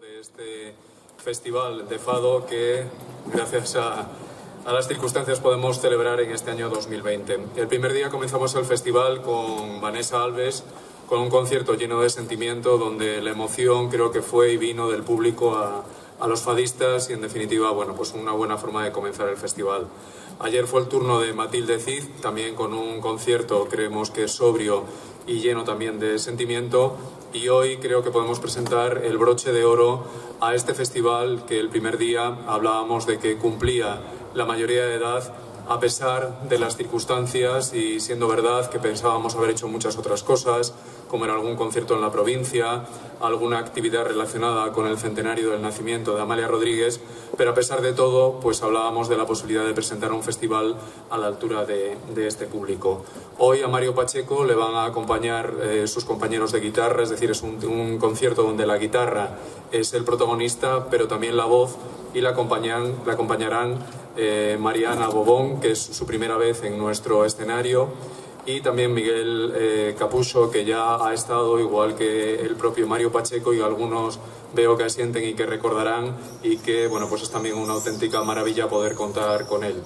de este festival de Fado que, gracias a, a, las circunstancias, podemos celebrar en este año 2020. El primer día comenzamos el festival con Vanessa Alves, con un concierto lleno de sentimiento, donde la emoción creo que fue y vino del público a, a los fadistas y, en definitiva, bueno, pues una buena forma de comenzar el festival. Ayer fue el turno de Matilde Cid, también con un concierto, creemos que sobrio y lleno también de sentimiento. Y hoy creo que podemos presentar el broche de oro a este festival que el primer día hablábamos de que cumplía la mayoría de edad a pesar de las circunstancias y siendo verdad que pensábamos haber hecho muchas otras cosas, como era algún concierto en la provincia, alguna actividad relacionada con el centenario del nacimiento de Amalia Rodríguez, pero a pesar de todo, pues hablábamos de la posibilidad de presentar un festival a la altura de, de este público. Hoy a Mario Pacheco le van a acompañar eh, sus compañeros de guitarra, es decir, es un, un concierto donde la guitarra es el protagonista, pero también la voz y la, acompañan, la acompañarán eh, Mariana Bobón, que es su primera vez en nuestro escenario, y también Miguel eh, que ya ha estado, igual que el propio Mario Pacheco, y algunos veo que asienten y que recordarán, y que bueno, pues es también una auténtica maravilla poder contar con él.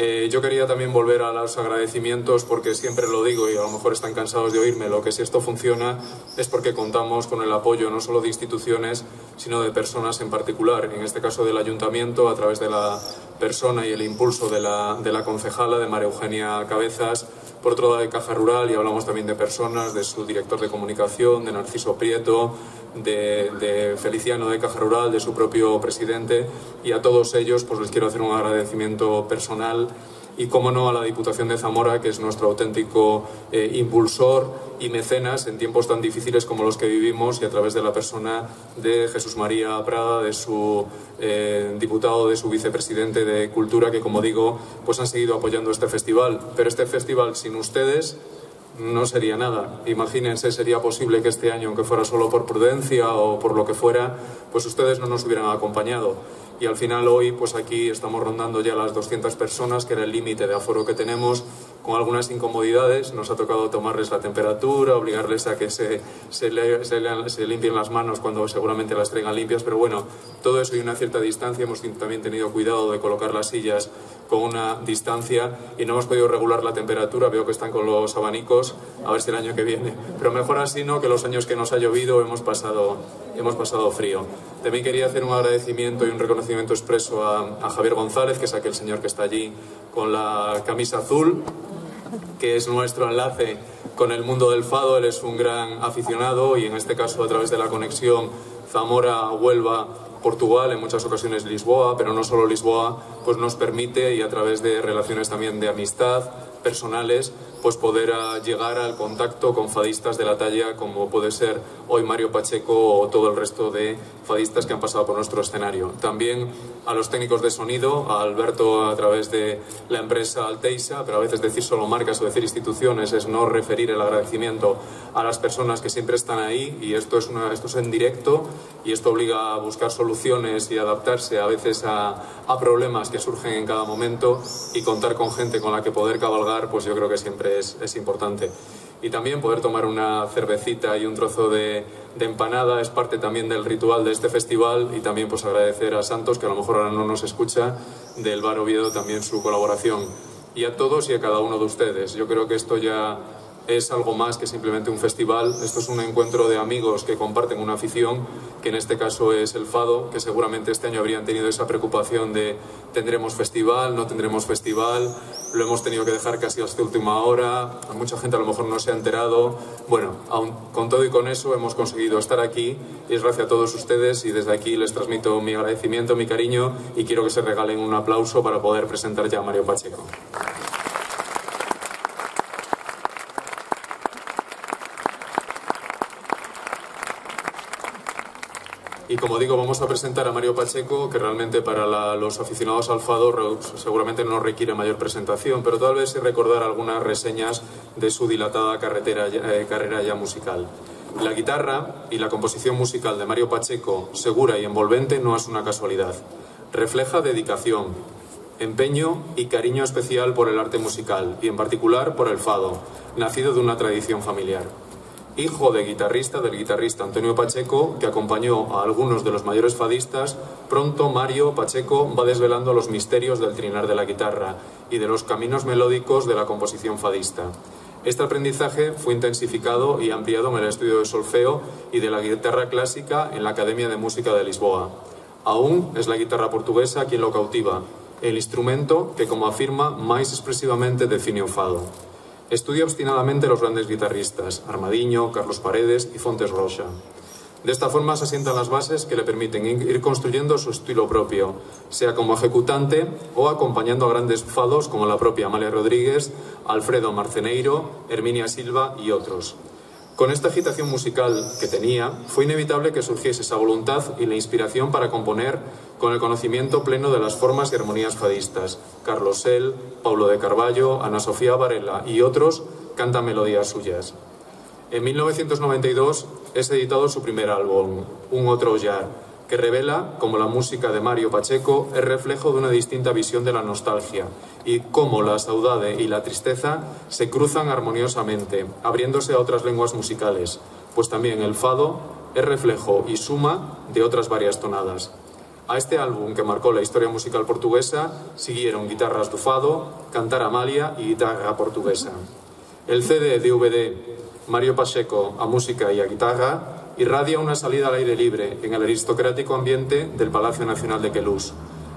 Eh, yo quería también volver a los agradecimientos porque siempre lo digo y a lo mejor están cansados de oírme, lo que si esto funciona es porque contamos con el apoyo no solo de instituciones, sino de personas en particular, en este caso del ayuntamiento, a través de la persona y el impulso de la, de la concejala, de María Eugenia Cabezas, por otro lado de Caja Rural y hablamos también de personas, de su director de comunicación, de Narciso Prieto, de, de, Feliciano de Caja Rural, de su propio presidente. Y a todos ellos pues les quiero hacer un agradecimiento personal y, como no, a la Diputación de Zamora, que es nuestro auténtico eh, impulsor y mecenas en tiempos tan difíciles como los que vivimos y a través de la persona de Jesús María Prada, de su eh, diputado, de su vicepresidente de Cultura, que, como digo, pues han seguido apoyando este festival. Pero este festival sin ustedes no sería nada. Imagínense, sería posible que este año, aunque fuera solo por prudencia o por lo que fuera, pues ustedes no nos hubieran acompañado. Y al final hoy, pues aquí estamos rondando ya las 200 personas, que era el límite de aforo que tenemos, con algunas incomodidades. Nos ha tocado tomarles la temperatura, obligarles a que se, se, le, se, le, se limpien las manos cuando seguramente las traigan limpias, pero bueno, todo eso y una cierta distancia. Hemos también tenido cuidado de colocar las sillas con una distancia y no hemos podido regular la temperatura. Veo que están con los abanicos, a ver si el año que viene. Pero mejor así, ¿no? Que los años que nos ha llovido hemos pasado, hemos pasado frío. También quería hacer un agradecimiento y un reconocimiento expreso a, a Javier González, que es aquel señor que está allí con la camisa azul, que es nuestro enlace con el mundo del fado. Él es un gran aficionado y en este caso a través de la conexión Zamora-Huelva Portugal, en muchas ocasiones Lisboa, pero no solo Lisboa, pues nos permite y a través de relaciones también de amistad personales, pues poder a llegar al contacto con fadistas de la talla como puede ser hoy Mario Pacheco o todo el resto de fadistas que han pasado por nuestro escenario. También a los técnicos de sonido, a Alberto a través de la empresa Alteisa, pero a veces decir solo marcas o decir instituciones es no referir el agradecimiento a las personas que siempre están ahí y esto es, una, esto es en directo y esto obliga a buscar soluciones y adaptarse a veces a, a problemas que surgen en cada momento y contar con gente con la que poder cabalgar, pues yo creo que siempre es, importante. Y también poder tomar una cervecita y un trozo de, de, empanada es parte también del ritual de este festival. Y también pues agradecer a Santos que a lo mejor ahora no nos escucha del Bar Oviedo también su colaboración. Y a todos y a cada uno de ustedes. Yo creo que esto ya es algo más que simplemente un festival. Esto es un encuentro de amigos que comparten una afición, que en este caso es el fado, que seguramente este año habrían tenido esa preocupación de tendremos festival, no tendremos festival, lo hemos tenido que dejar casi hasta última hora, mucha gente a lo mejor no se ha enterado. Bueno, con todo y con eso hemos conseguido estar aquí y es gracias a todos ustedes y desde aquí les transmito mi agradecimiento, mi cariño y quiero que se regalen un aplauso para poder presentar ya a Mario Pacheco. Como digo, vamos a presentar a Mario Pacheco, que realmente para los aficionados al fado seguramente no requiere mayor presentación, pero tal vez sí recordar algunas reseñas de su dilatada carretera, eh, carrera ya musical. La guitarra y la composición musical de Mario Pacheco, segura y envolvente, no es una casualidad. Refleja dedicación, empeño y cariño especial por el arte musical, y en particular por el fado, nacido de una tradición familiar. Hijo de guitarrista del guitarrista Antonio Pacheco, que acompañó a algunos de los mayores fadistas, pronto Mario Pacheco va desvelando los misterios del trinar de la guitarra y de los caminos melódicos de la composición fadista. Este aprendizaje fue intensificado y ampliado en el estudio de solfeo y de la guitarra clásica en la Academia de Música de Lisboa. Aún es la guitarra portuguesa quien lo cautiva, el instrumento que, como afirma, más expresivamente define o fado. Estudia obstinadamente los grandes guitarristas, Armadiño, Carlos Paredes y Fontes Rocha. De esta forma se asientan las bases que le permiten ir construyendo su estilo propio, sea como ejecutante o acompañando a grandes fados como la propia Amalia Rodríguez, Alfredo Marceneiro, Herminia Silva y otros. Con esta agitación musical que tenía, fue inevitable que surgiese esa voluntad y la inspiración para componer con el conocimiento pleno de las formas y armonías fadistas. Carlos Sell, Paulo de Carballo, Ana Sofía Varela y otros cantan melodías suyas. En 1992 es editado su primer álbum, Un Otro Ollar, que revela cómo la música de Mario Pacheco es reflejo de una distinta visión de la nostalgia y cómo la saudade y la tristeza se cruzan armoniosamente, abriéndose a otras lenguas musicales, pues también el fado es reflejo y suma de otras varias tonadas. A este álbum que marcó la historia musical portuguesa siguieron guitarras do fado, cantar Amalia y guitarra portuguesa. El CD DVD Mario Pacheco a música y a guitarra irradia una salida al aire libre en el aristocrático ambiente del Palacio Nacional de Queluz.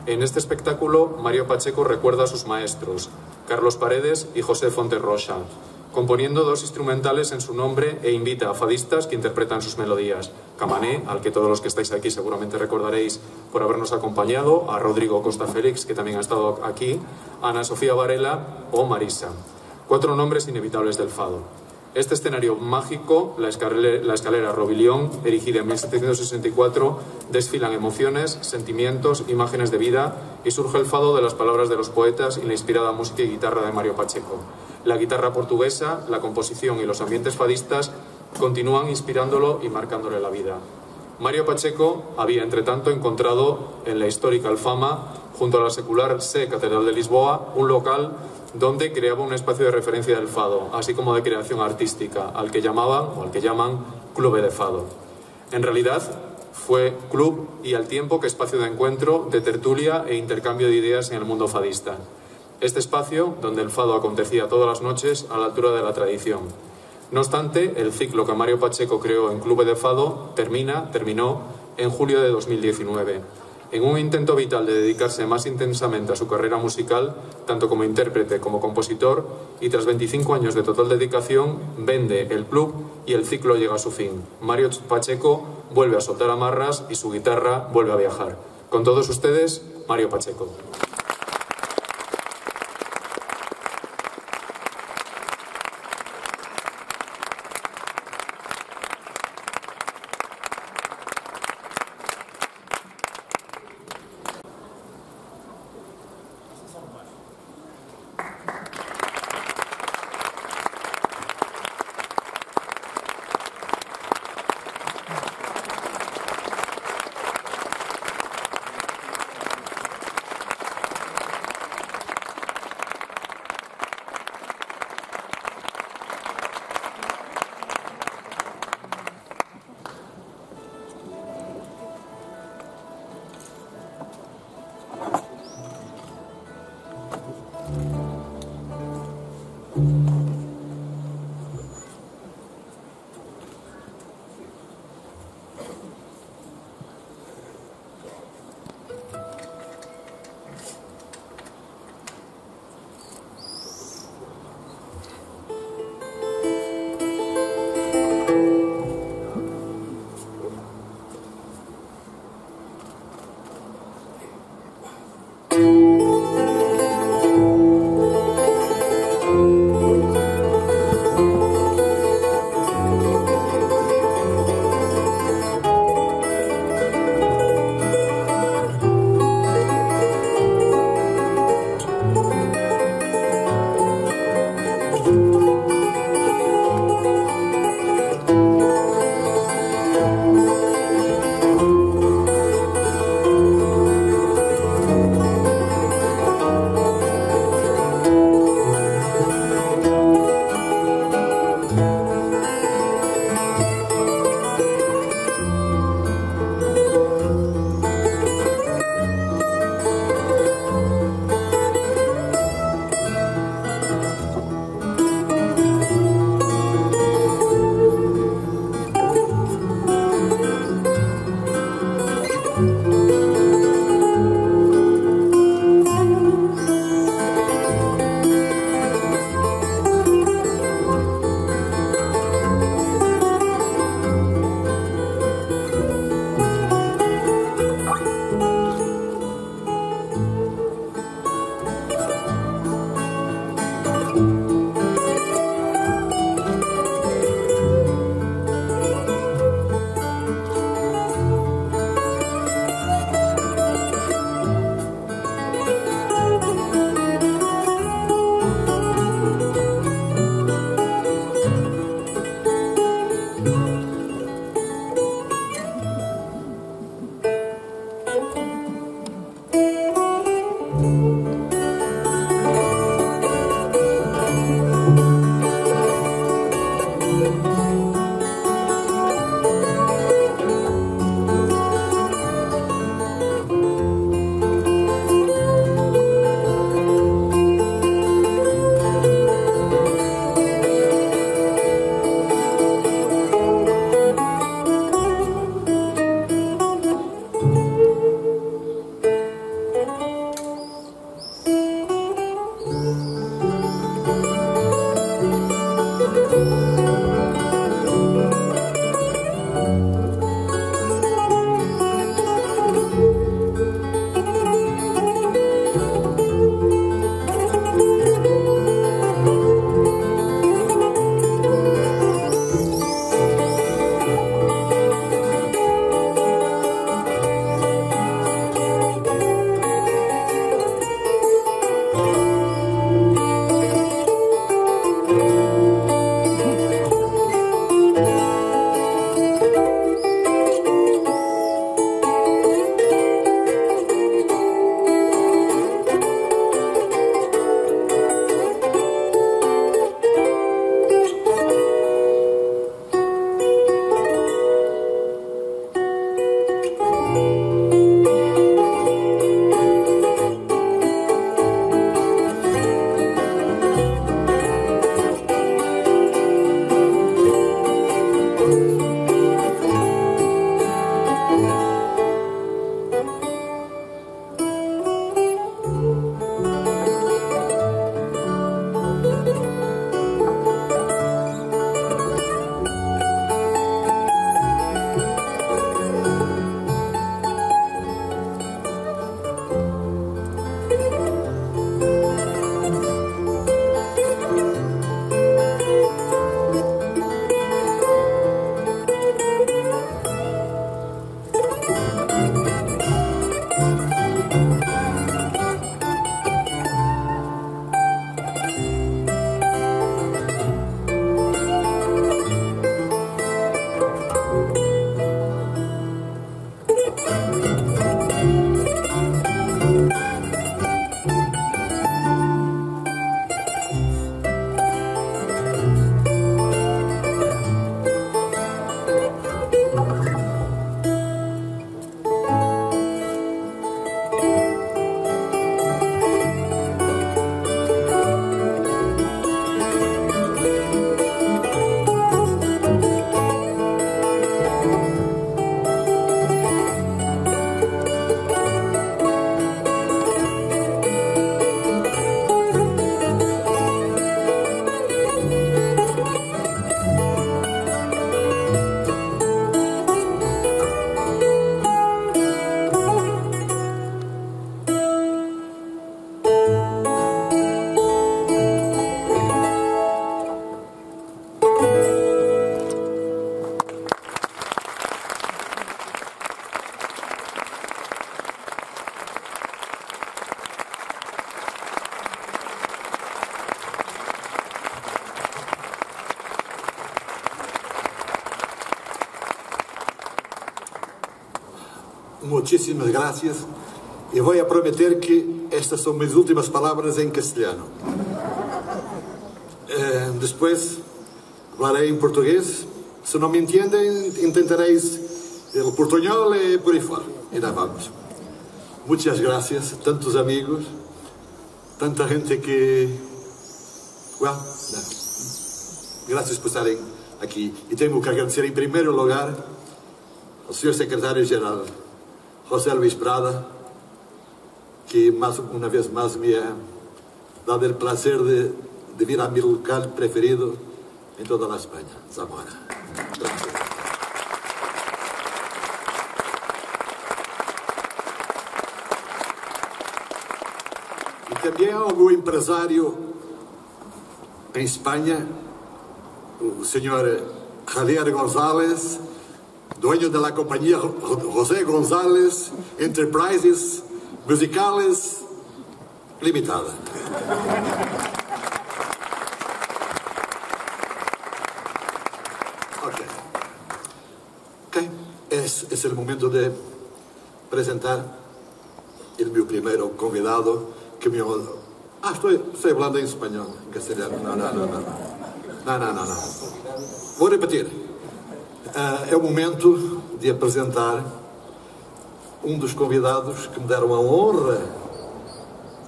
En este espectáculo, Mario Pacheco recuerda a sus maestros, Carlos Paredes y José Fonterrocha, componiendo dos instrumentales en su nombre e invita a fadistas que interpretan sus melodías. Camané, al que todos los que estáis aquí seguramente recordaréis por habernos acompañado, a Rodrigo Costa Félix, que también ha estado aquí, a Ana Sofía Varela o Marisa. Cuatro nombres inevitables del fado. Este escenario mágico, la escalera, la Robillón, erigida en 1764, desfilan emociones, sentimientos, imágenes de vida y surge el fado de las palabras de los poetas y la inspirada música y guitarra de Mario Pacheco. La guitarra portuguesa, la composición y los ambientes fadistas continúan inspirándolo y marcándole la vida. Mario Pacheco había, entre tanto, encontrado en la histórica Alfama, junto a la secular C Catedral de Lisboa, un local donde creaba un espacio de referencia del fado, así como de creación artística, al que llamaban o al que llaman Club de Fado. En realidad, fue club y al tiempo que espacio de encuentro, de tertulia e intercambio de ideas en el mundo fadista. Este espacio, donde el fado acontecía todas las noches a la altura de la tradición. No obstante, el ciclo que Mario Pacheco creó en Club de Fado termina, terminó en julio de 2019 en un intento vital de dedicarse más intensamente a su carrera musical, tanto como intérprete como compositor, y tras 25 años de total dedicación, vende el club y el ciclo llega a su fin. Mario Pacheco vuelve a soltar amarras y su guitarra vuelve a viajar. Con todos ustedes, Mario Pacheco. muchísimas gracias e vou a prometer que estas são minhas últimas palavras em castelhano. Eh, Depois falarei em português. Se não me entendem, intentareis o portunhol e por aí fora. E lá vamos. Muitas graças, tantos amigos, tanta gente que. Well, graças por estarem aqui. E tenho que agradecer em primeiro lugar ao Sr. Secretário-Geral José Luis Prada, que mais uma vez mais me é dado o prazer de, de vir a meu local preferido em toda a Espanha, Zamora. E também é ao empresário em Espanha, o Senhor Javier González, dueño de la compañía José González Enterprises Musicales Limitada. Ok. Ok. Es, es el momento de presentar el mi primer convidado que me... Ah, estoy, estoy hablando en español, en castellano. No, no, no, no. Não, não, não, não. Vou repetir. Uh, é o momento de apresentar um dos convidados que me deram a honra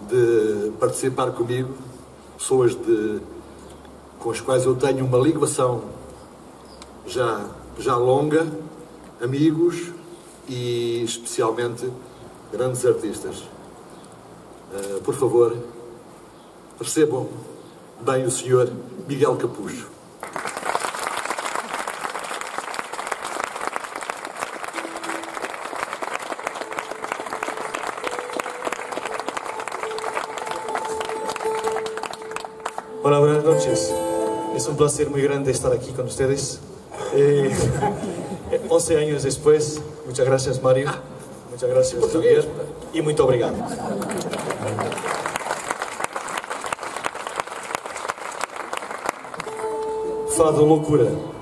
de participar comigo, pessoas de, com as quais eu tenho uma ligação já, já longa, amigos e especialmente grandes artistas. Uh, por favor, recebam bem o senhor Miguel Capucho. Buenas noches. Es un placer muy grande estar aquí con ustedes. Eh, 11 años después, muchas gracias Mario, muchas gracias Javier y muy obrigado. Fado Loucura.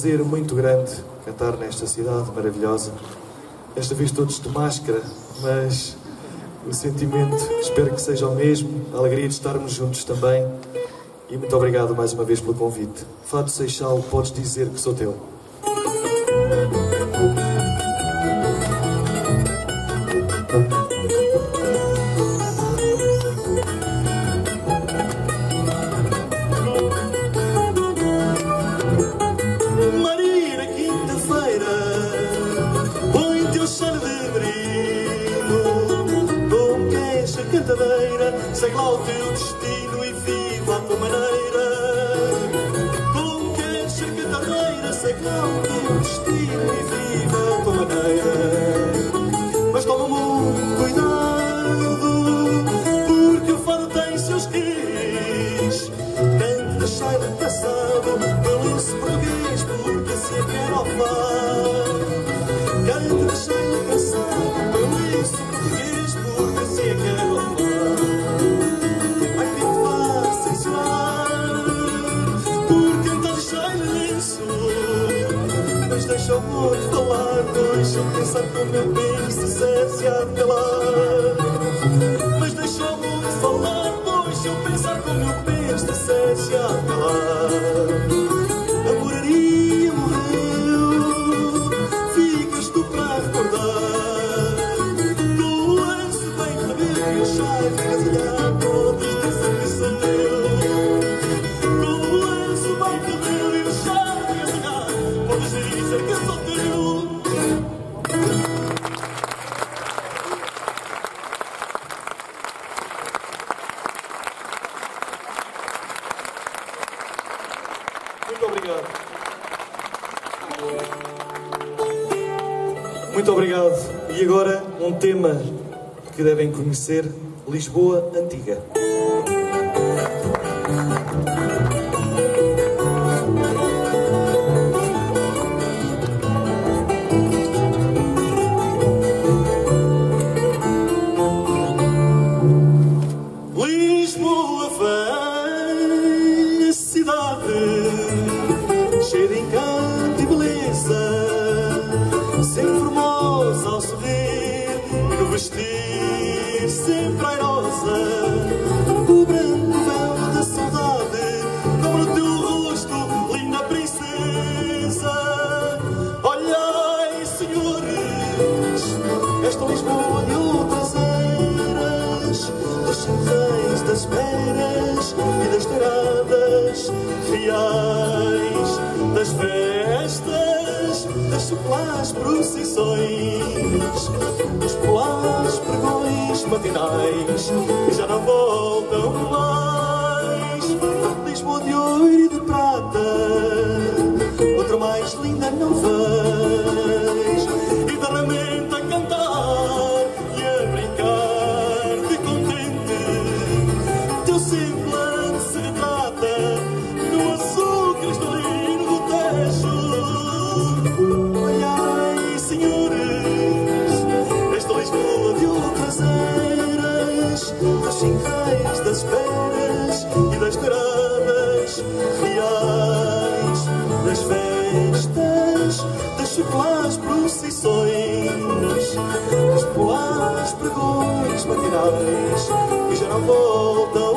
Prazer muito grande cantar nesta cidade maravilhosa. Desta vez todos de máscara, mas o sentimento espero que seja o mesmo, a alegria de estarmos juntos também. E muito obrigado mais uma vez pelo convite. Fado Seixal, podes dizer que sou teu. teu conhecer E já não voltam mais. Lisboa de ouro e de prata, outra mais linda não vai. depois eyes. e já não voltas.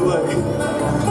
the way.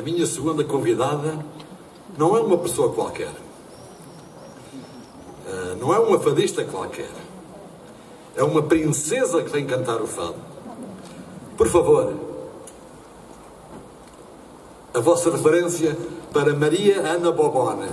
A minha segunda convidada não é uma pessoa qualquer. Uh, não é uma fadista qualquer. É uma princesa que vem cantar o fado. Por favor, a vossa referência para Maria Ana Bobona.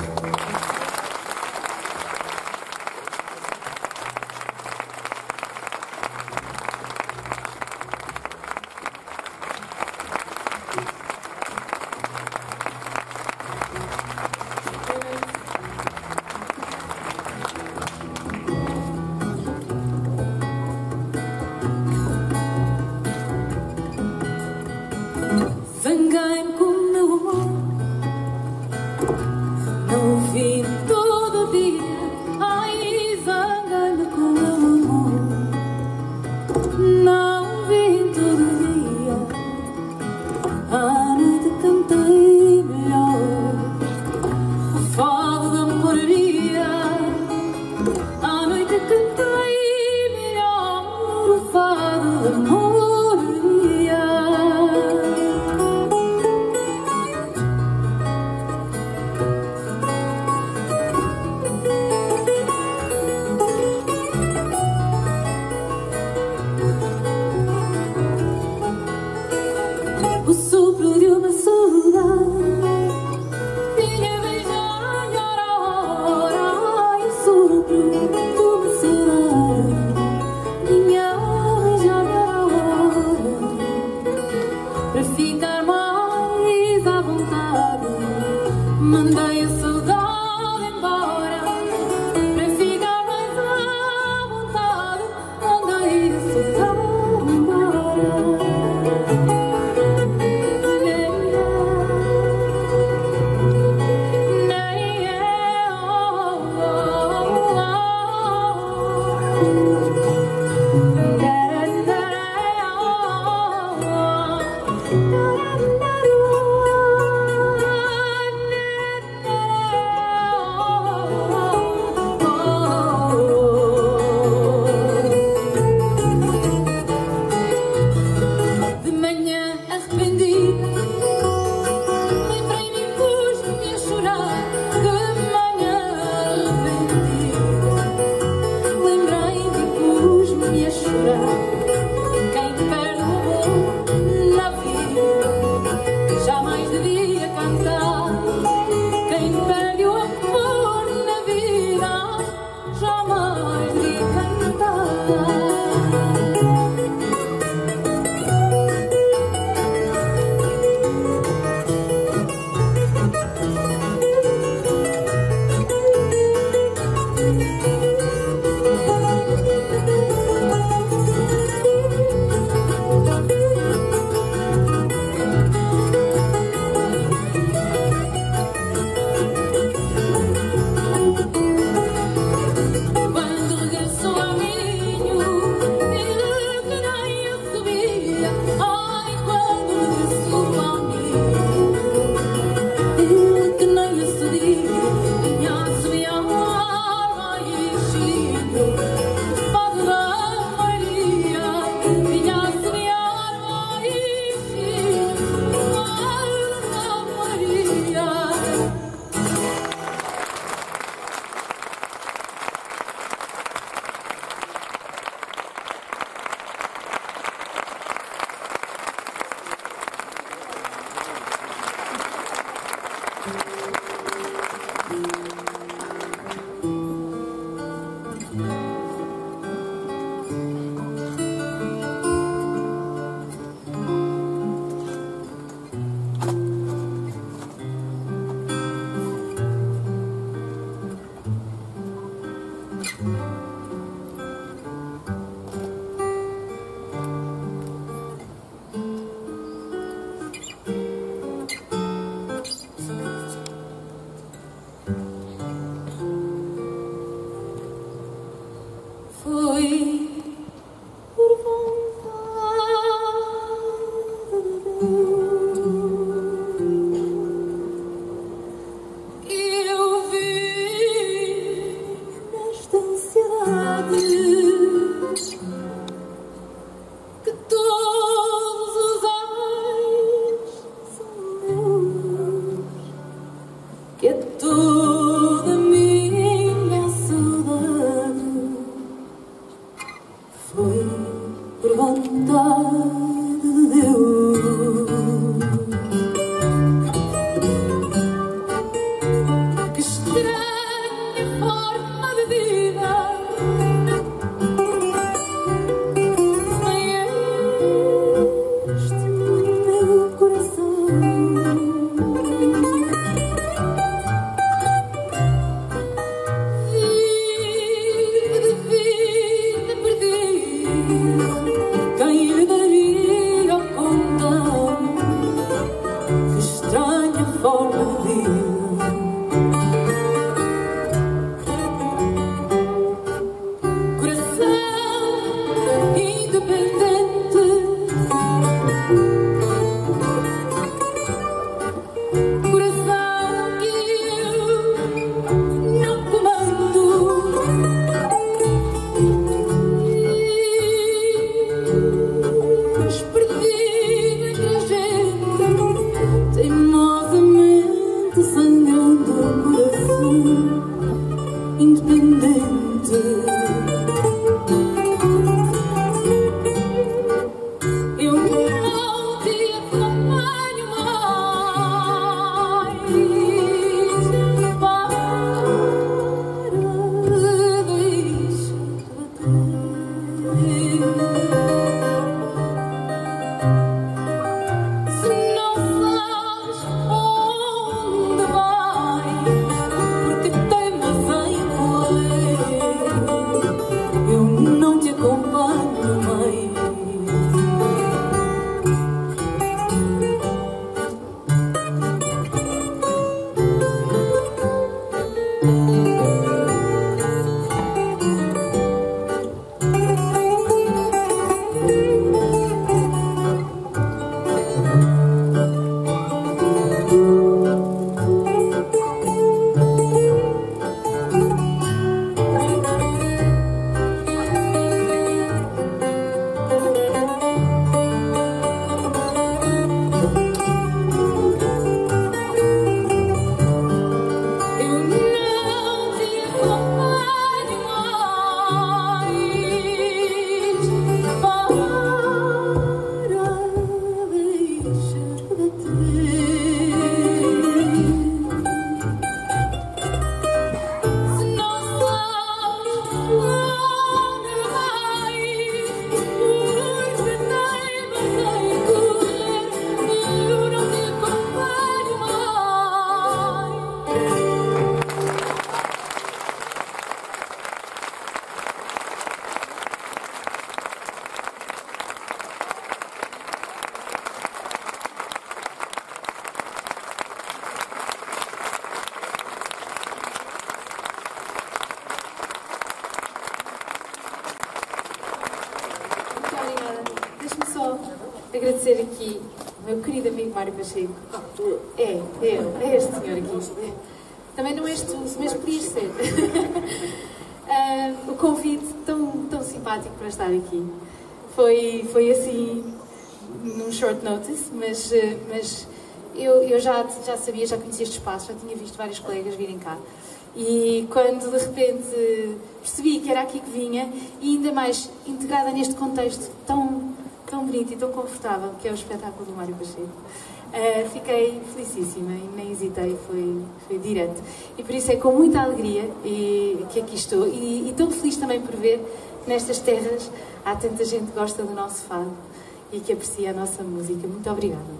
Agradecer aqui meu querido amigo Mário Pacheco. É, é, é este senhor aqui. Também não és tu, mas podias ser. uh, o convite tão, tão simpático para estar aqui. Foi, foi assim, num short notice, mas, uh, mas eu, eu já, já sabia, já conhecia este espaço, já tinha visto vários colegas virem cá. E quando de repente percebi que era aqui que vinha, e ainda mais integrada neste contexto tão e tão confortável que é o espetáculo do Mário Pacheco. Uh, fiquei felicíssima e nem hesitei, foi, foi direto. E por isso é com muita alegria e, que aqui estou e, e tão feliz também por ver que nestas terras há tanta gente que gosta do nosso fado e que aprecia a nossa música. Muito obrigada.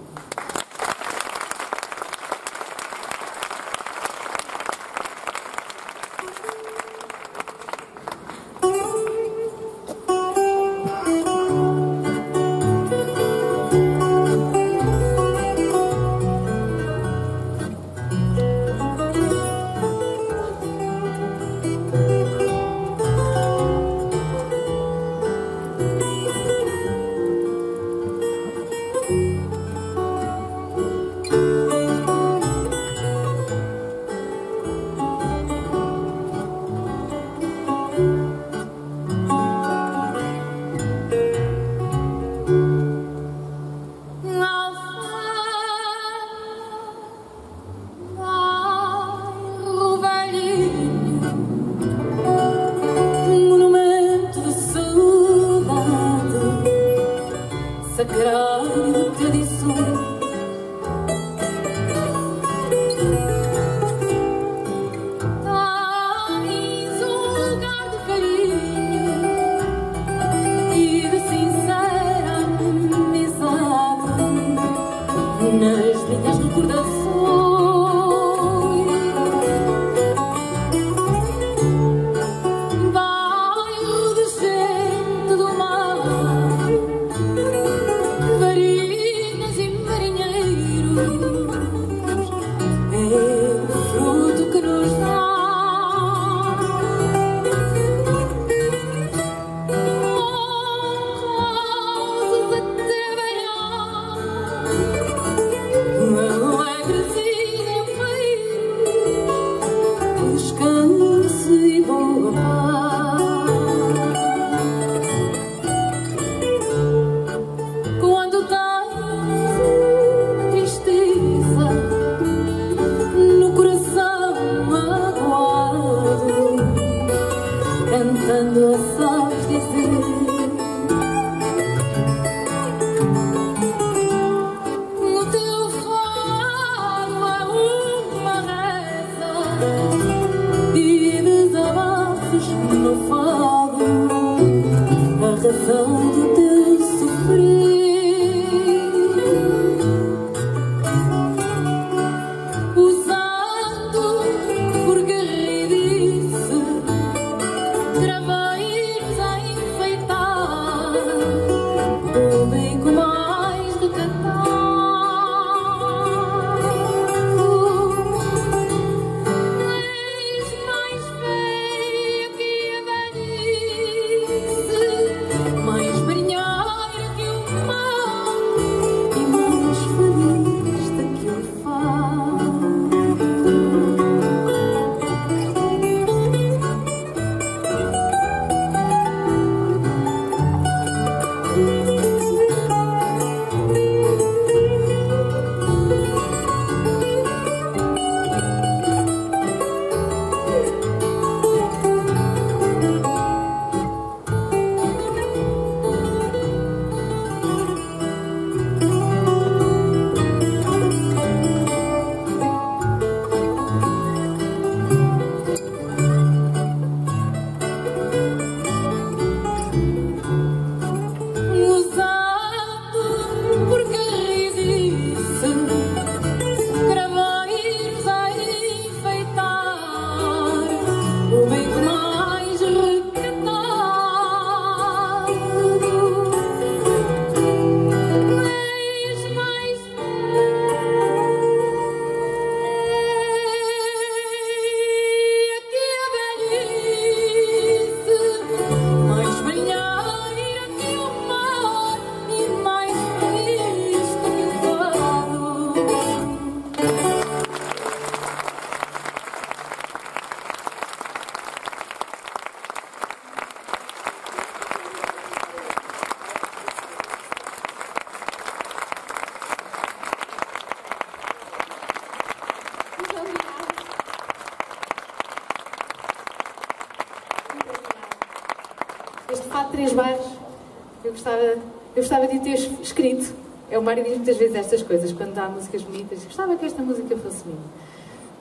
Mário diz muitas vezes estas coisas, quando há músicas bonitas, gostava que esta música fosse minha.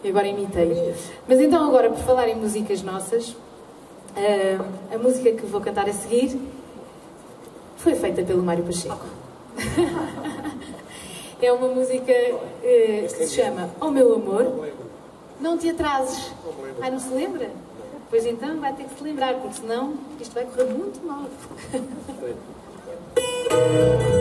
E agora imitei. Mas então, agora, por falar em músicas nossas, uh, a música que vou cantar a seguir foi feita pelo Mário Pacheco. é uma música uh, que se chama Oh Meu Amor, Não Te Atrases. Ai, não se lembra? Pois então vai ter que se lembrar, porque senão isto vai correr muito mal.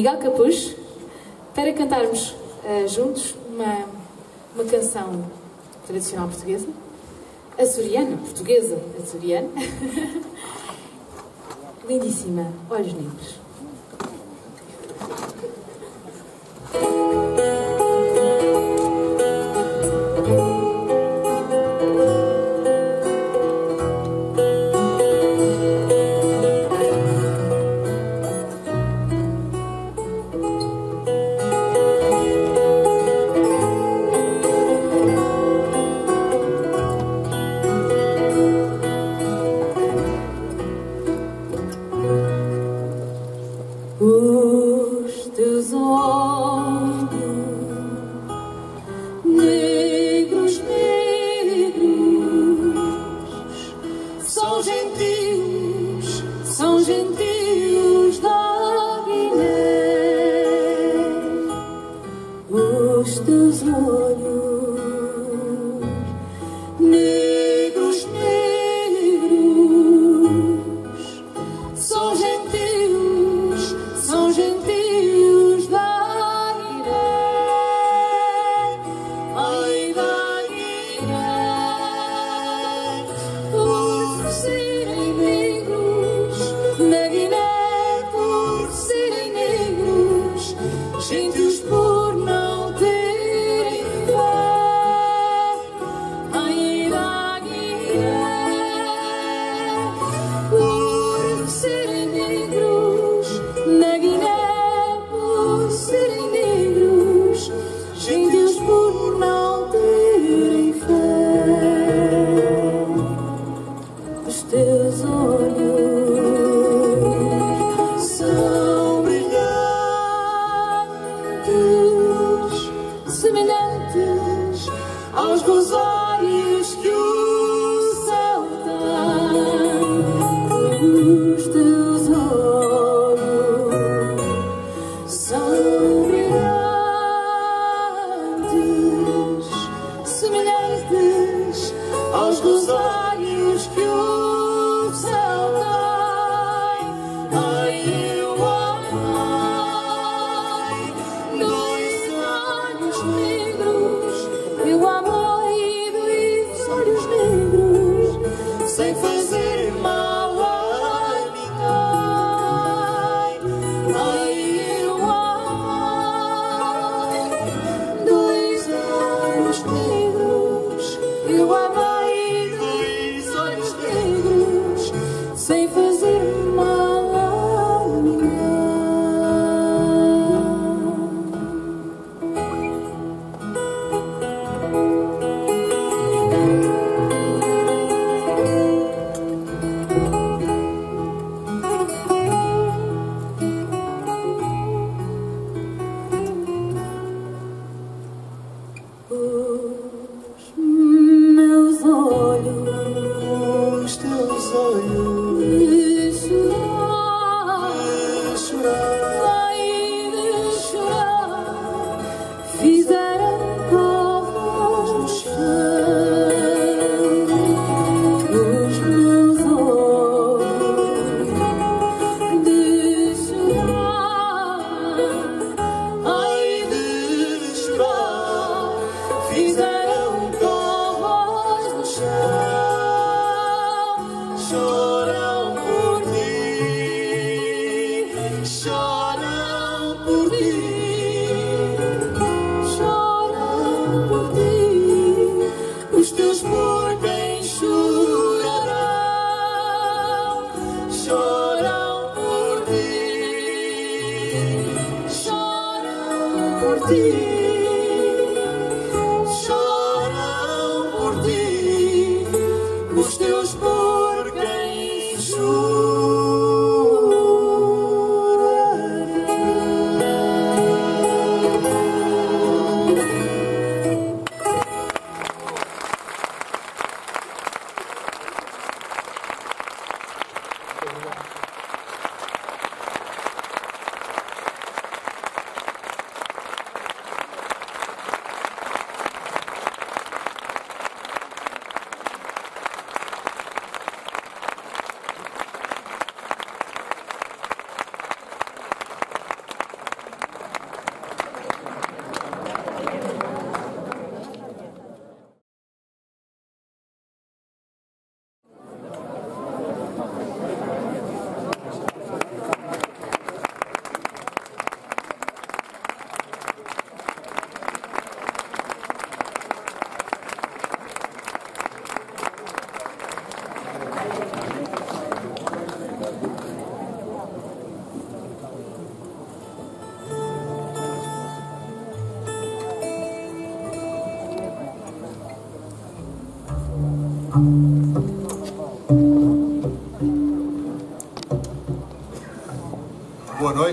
Miguel Capuz para cantarmos uh, juntos uma, uma canção tradicional portuguesa, açoriana, portuguesa, açoriana, lindíssima, Olhos Negros.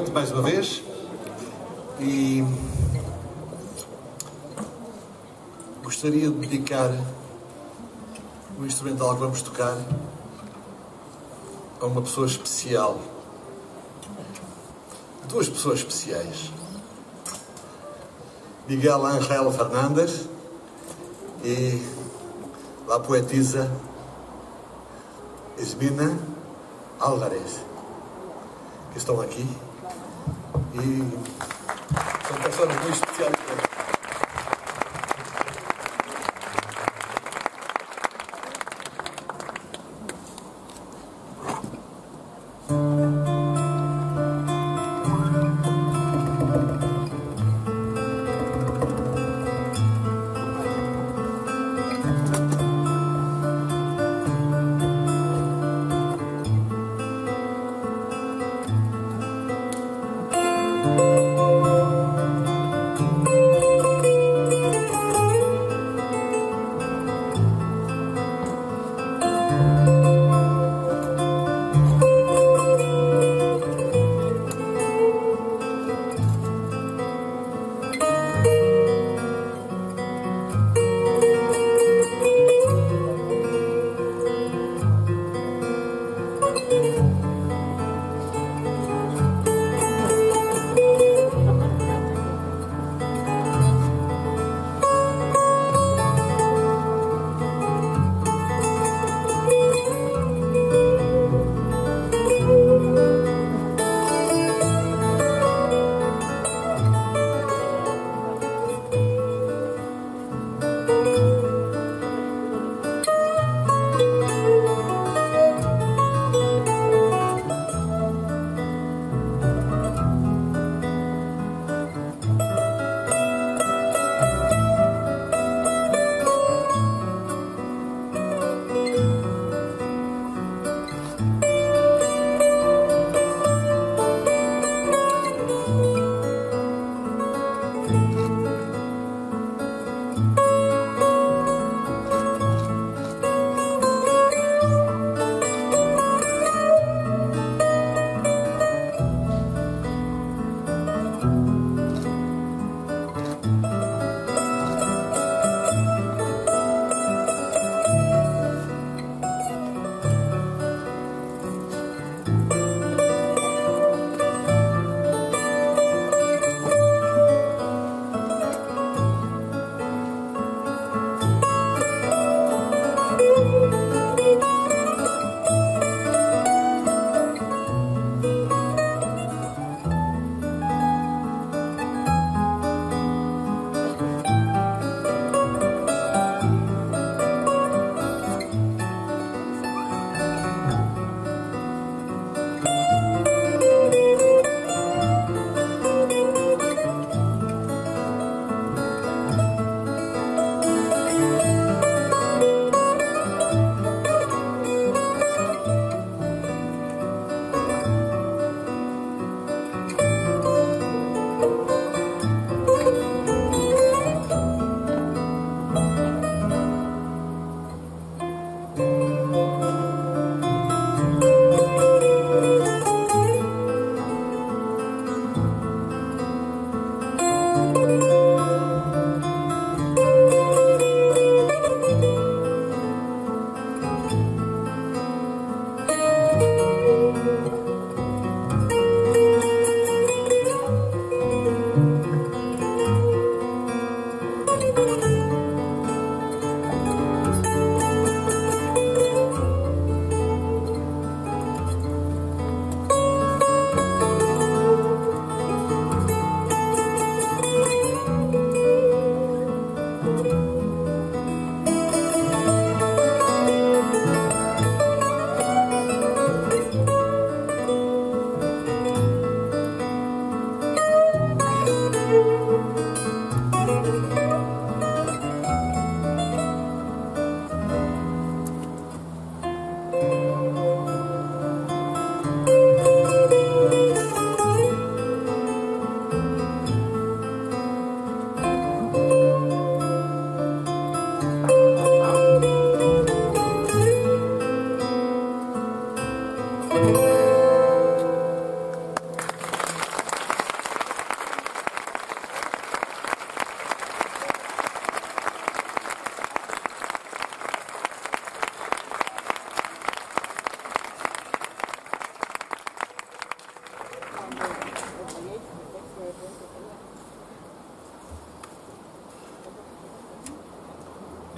Noite mais uma vez e gostaria de dedicar o instrumental que vamos tocar a uma pessoa especial. Duas pessoas especiais. Miguel Ángel Fernandes e a poetisa Esmina Álvarez, que estão aqui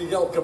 Widelka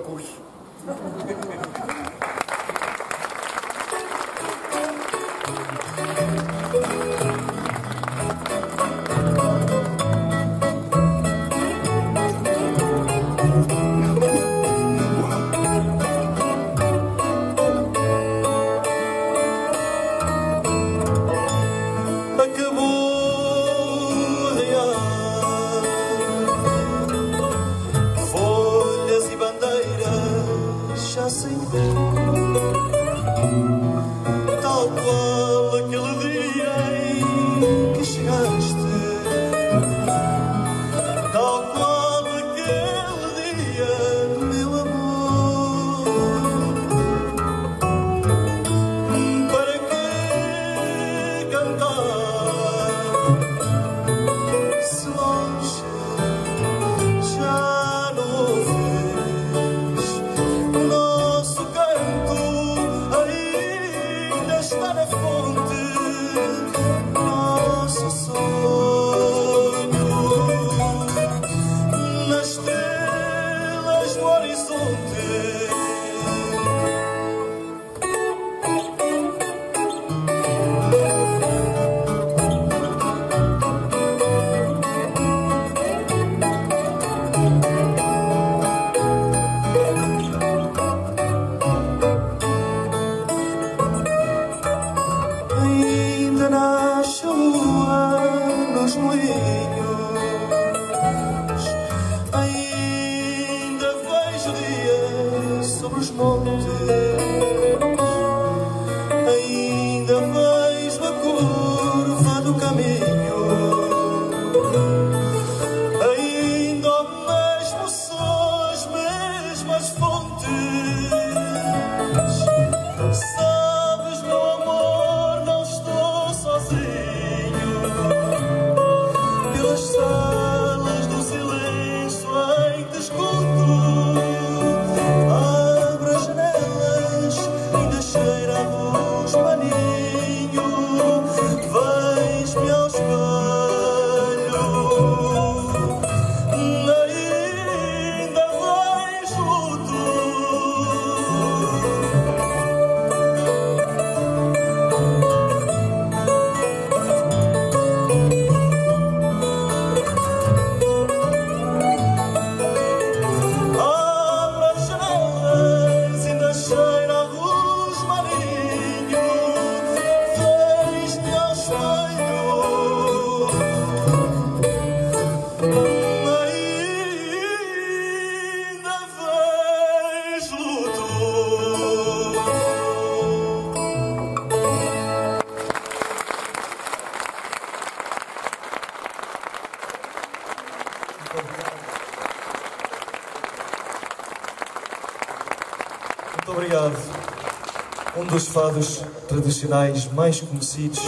dos fados tradicionais mais conhecidos.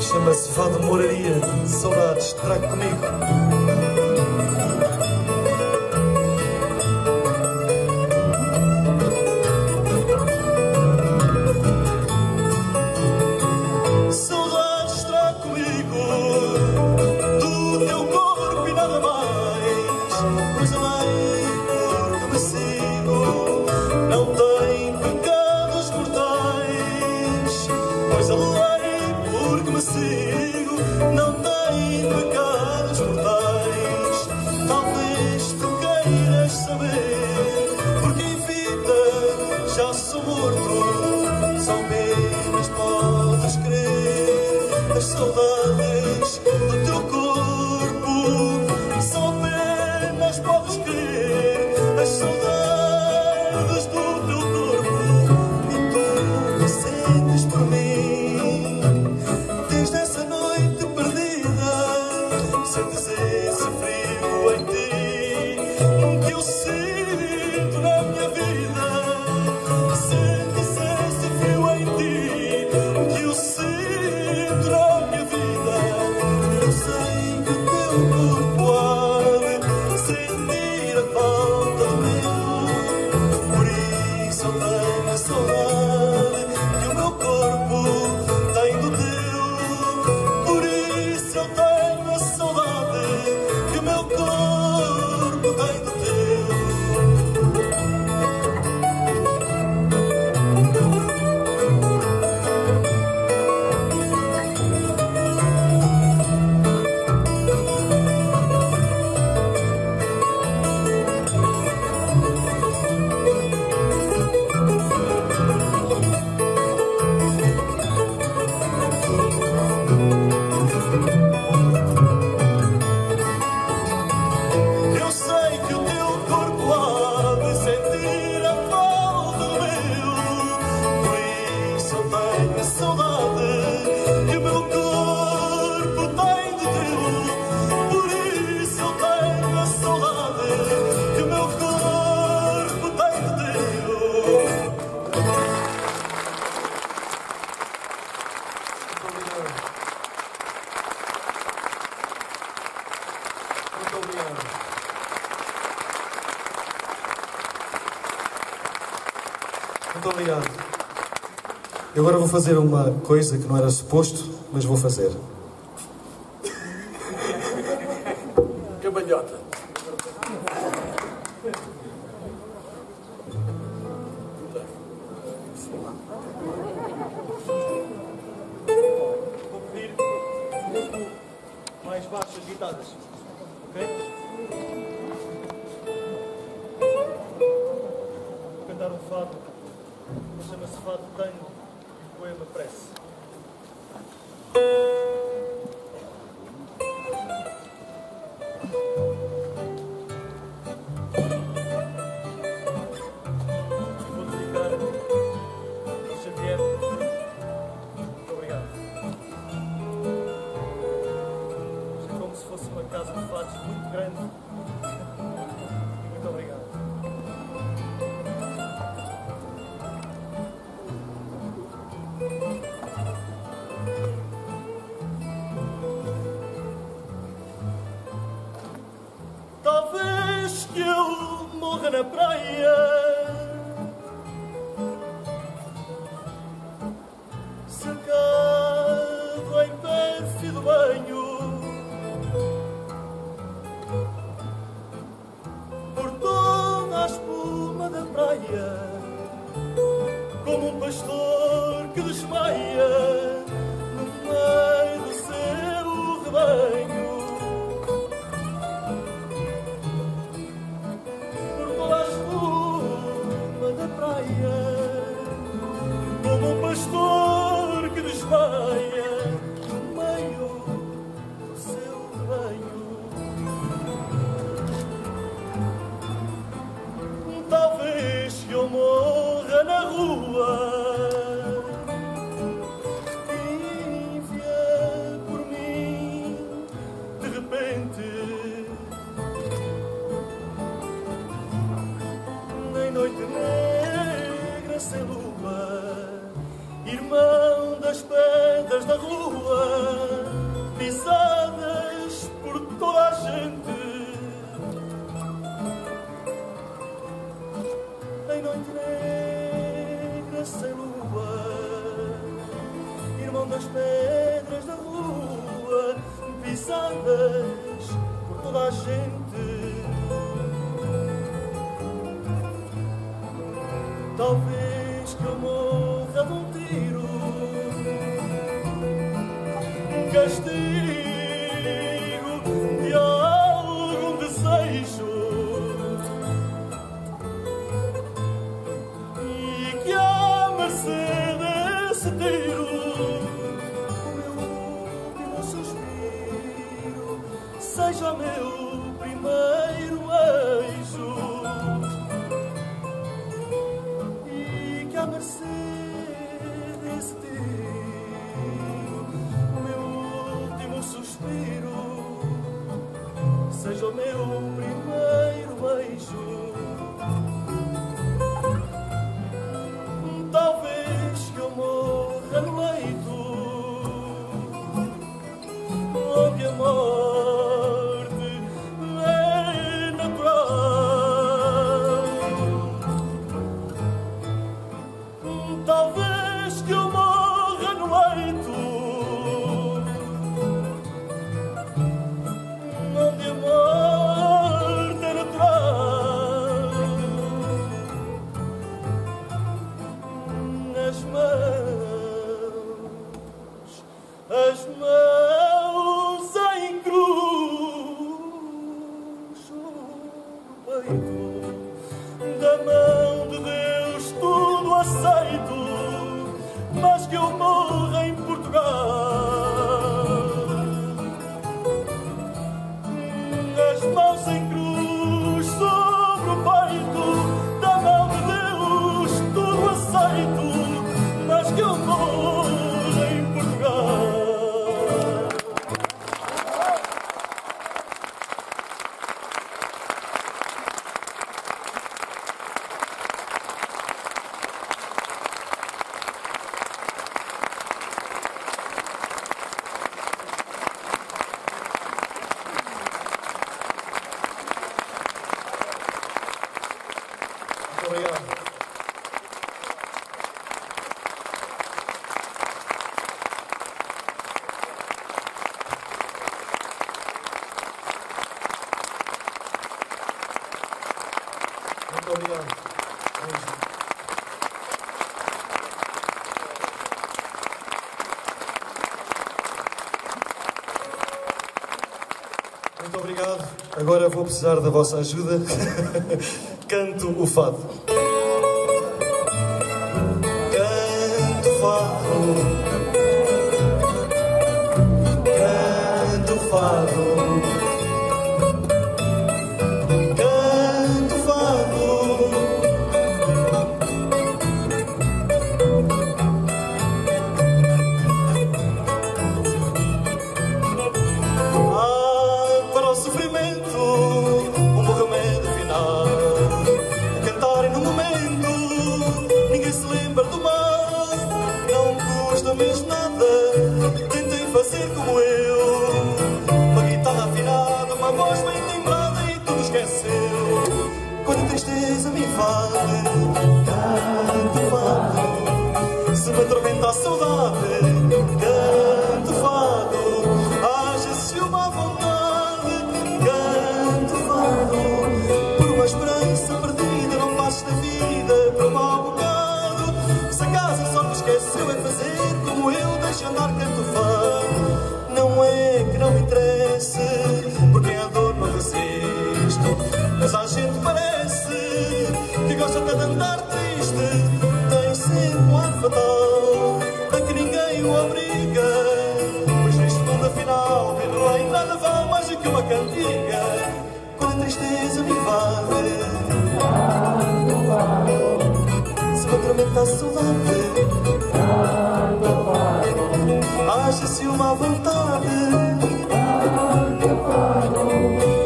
Chama-se Fado Moraria. Saudades, trago comigo. always. fazer uma coisa que não era suposto, mas vou fazer. obrigado. Agora vou precisar da vossa ajuda. Canto o fado. vontade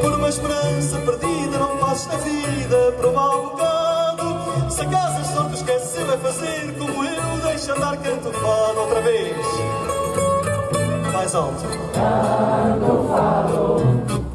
Por uma esperança perdida Não fazes na vida para o mal bocado. Se casa só te esquece Vai fazer como eu Deixa andar canto fado outra vez. Mais alto. Canto fado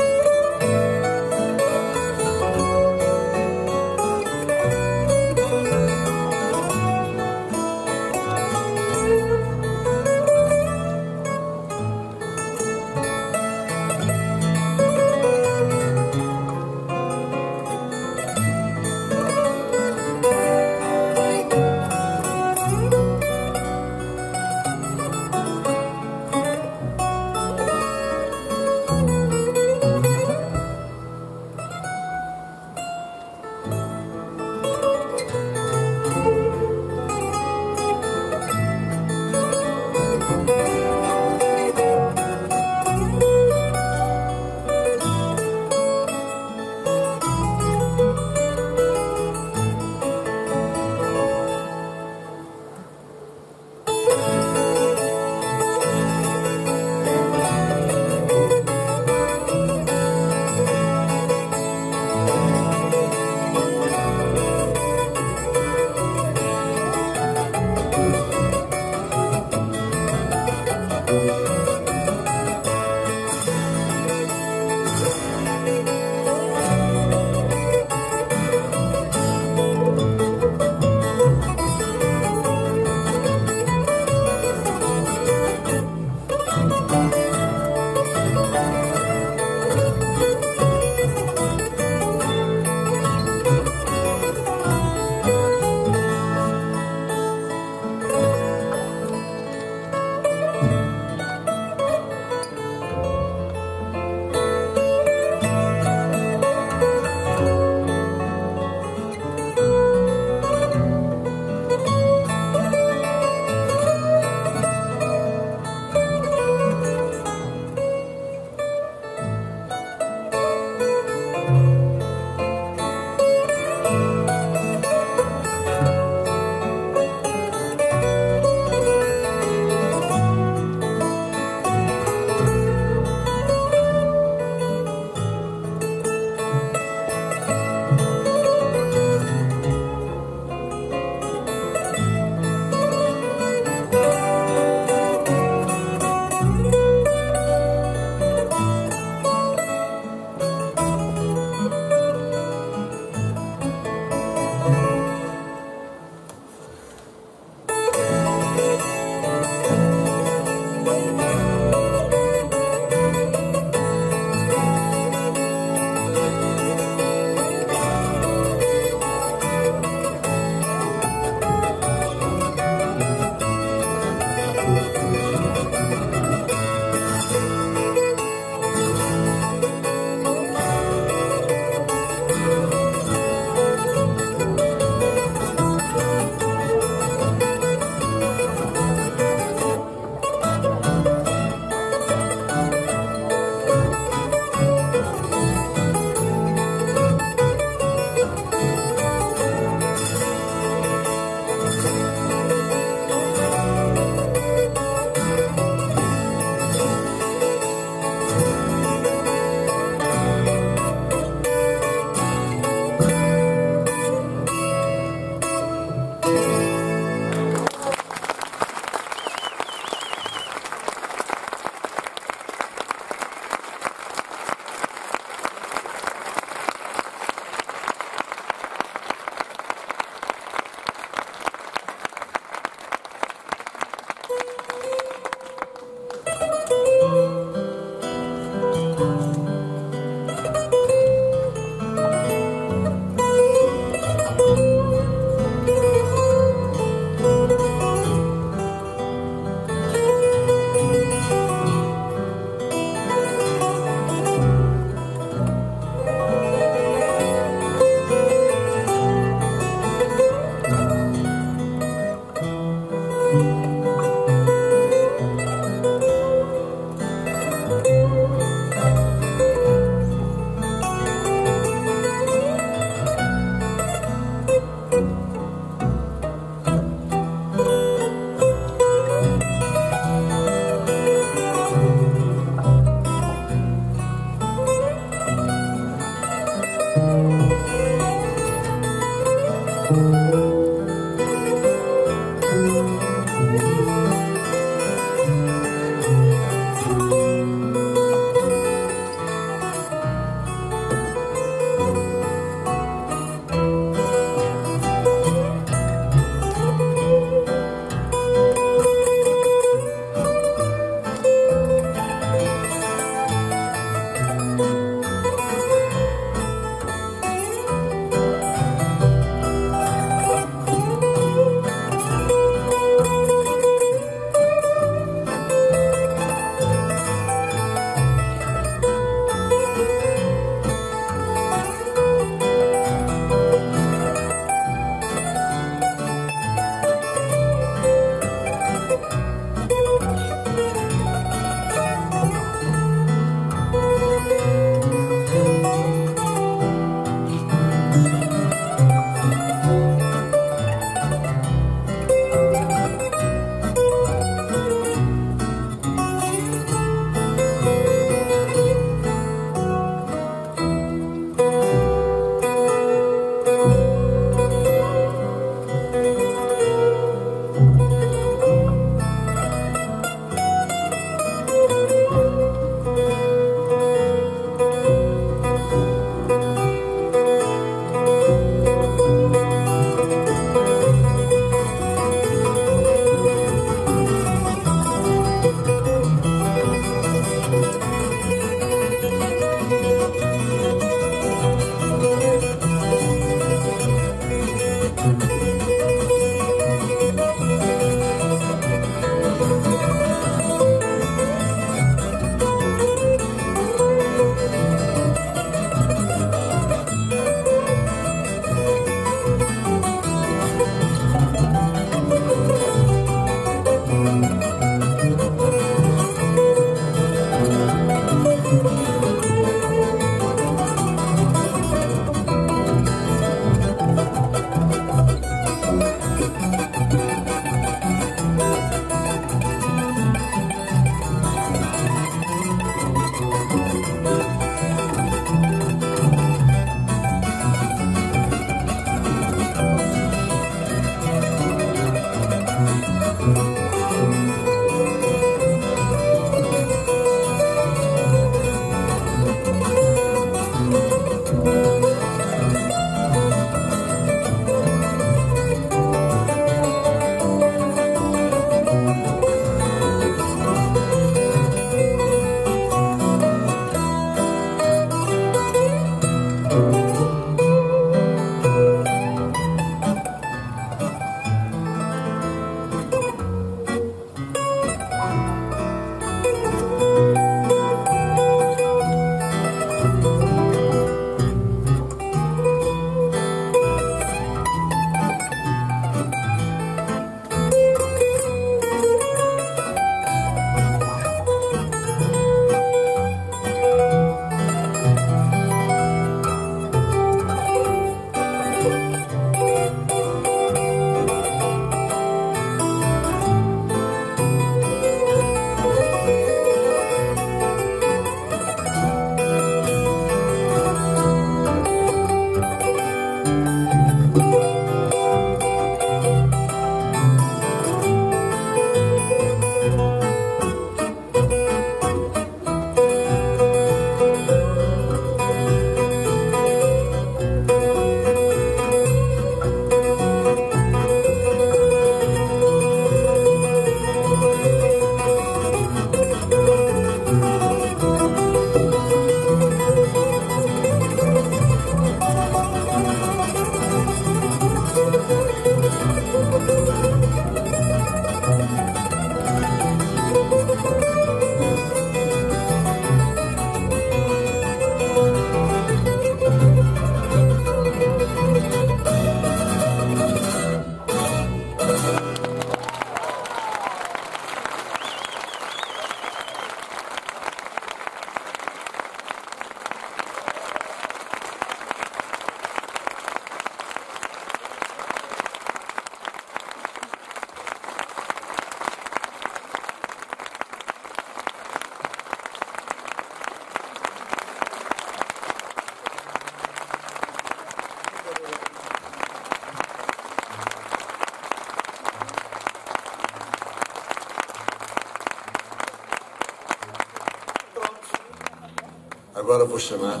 ضربوا السماء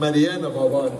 مليانه بابان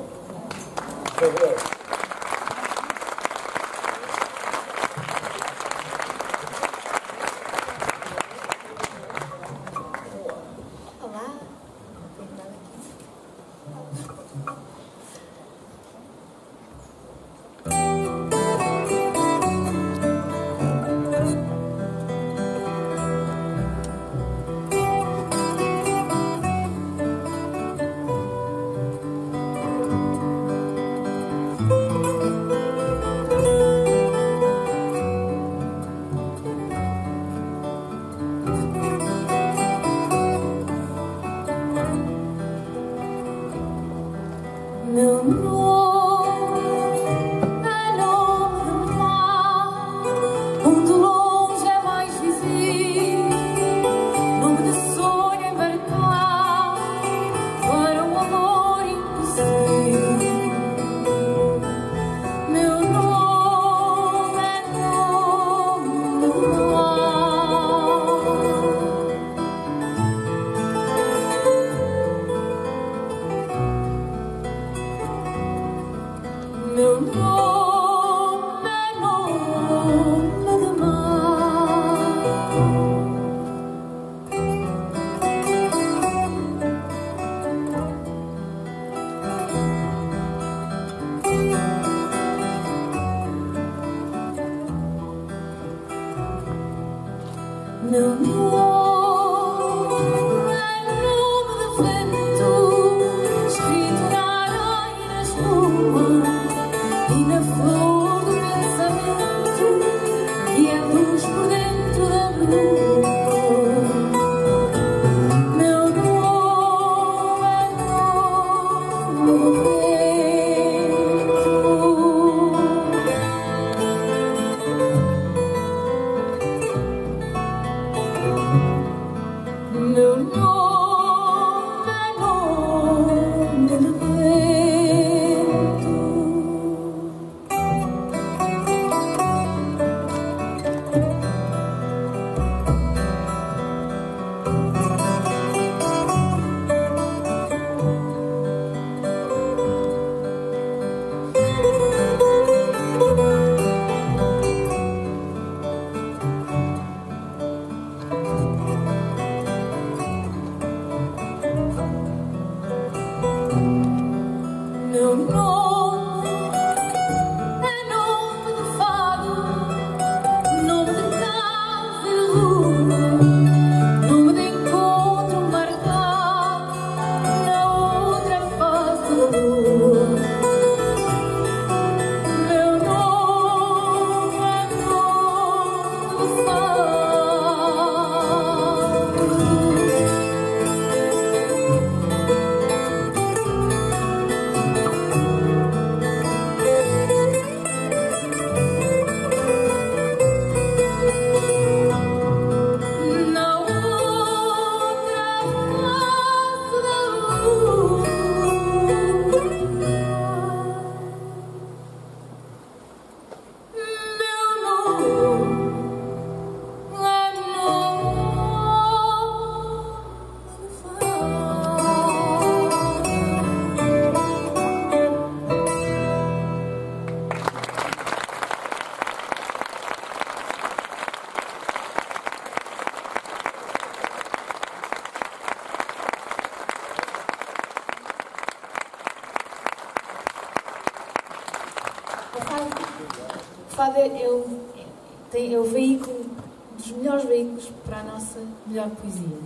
melhor poesia.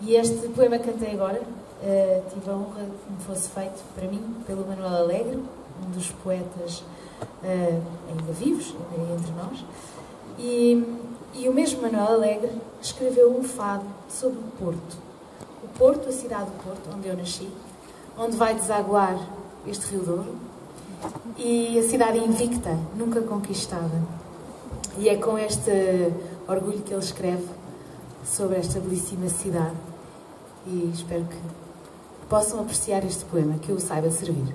E este poema que cantei agora, eh, tive a honra que me fosse feito para mim pelo Manuel Alegre, um dos poetas eh, ainda vivos, ainda entre nós. E, e o mesmo Manuel Alegre escreveu um fado sobre o Porto. O Porto, a cidade do Porto, onde eu nasci, onde vai desaguar este Rio Douro, e a cidade invicta, nunca conquistada. E é com este orgulho que ele escreve sobre esta belíssima cidade. E espero que possam apreciar este poema, que eu o saiba servir.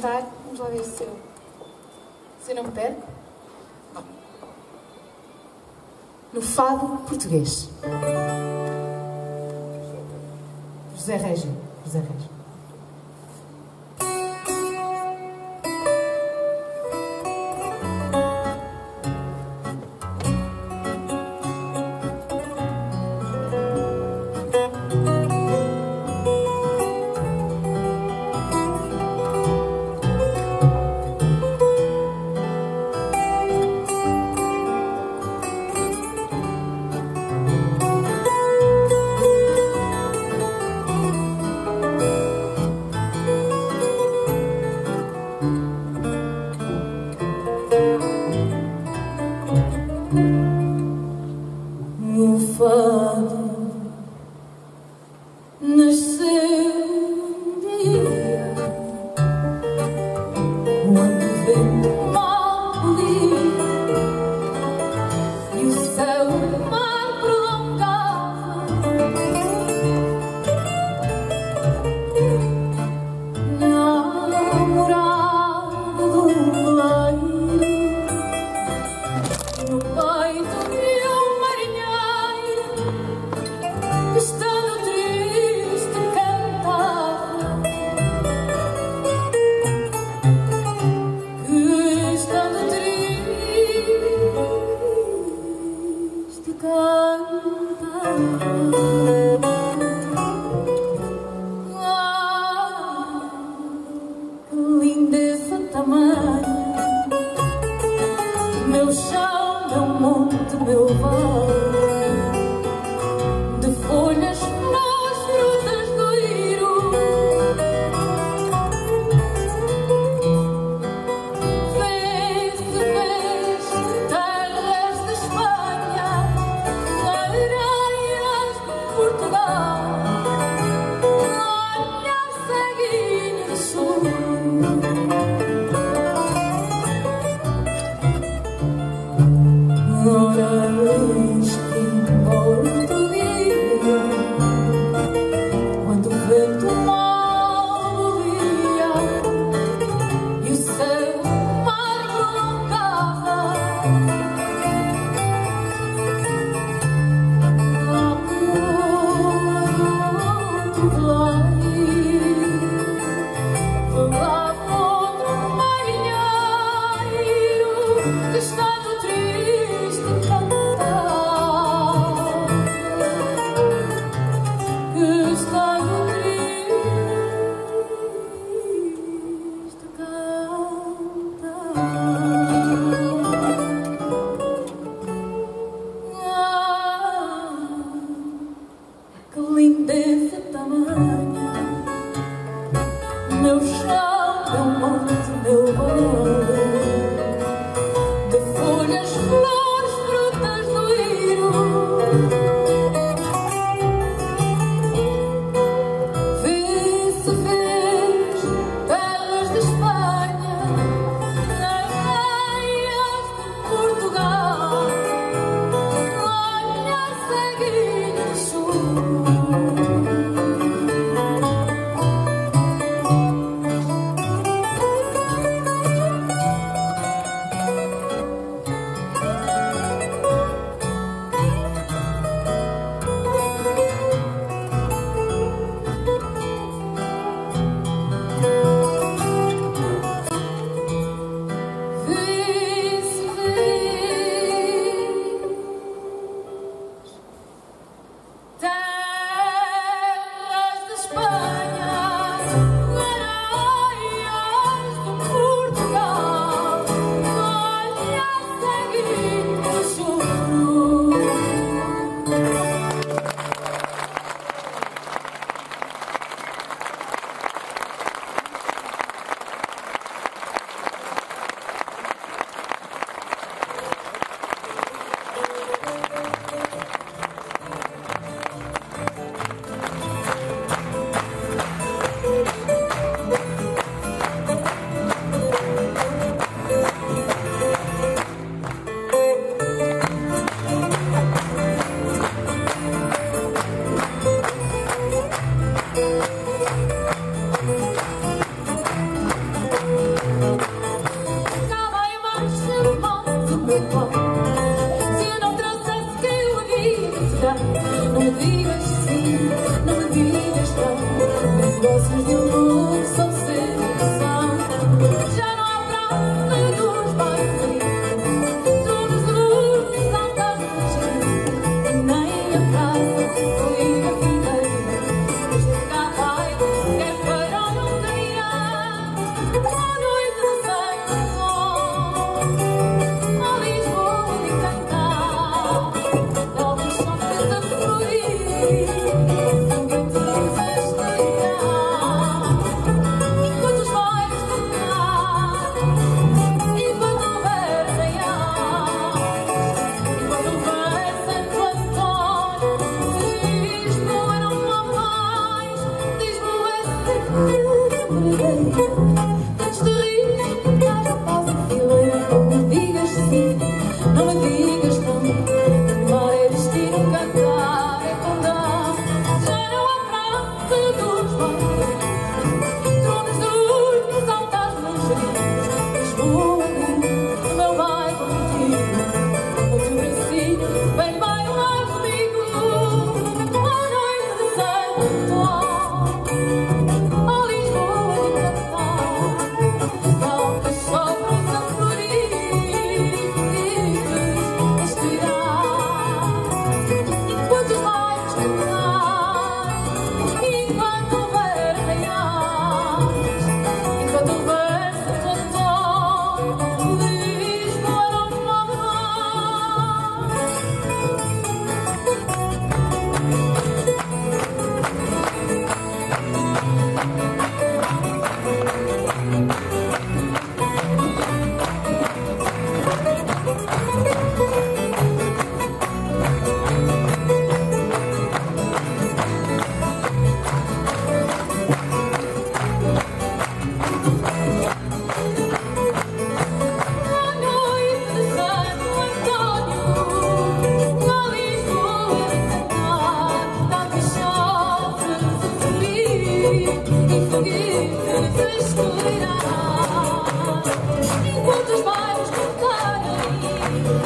Vamos lá ver se eu, se eu não me perco. No fado português. José Régio. José Régio.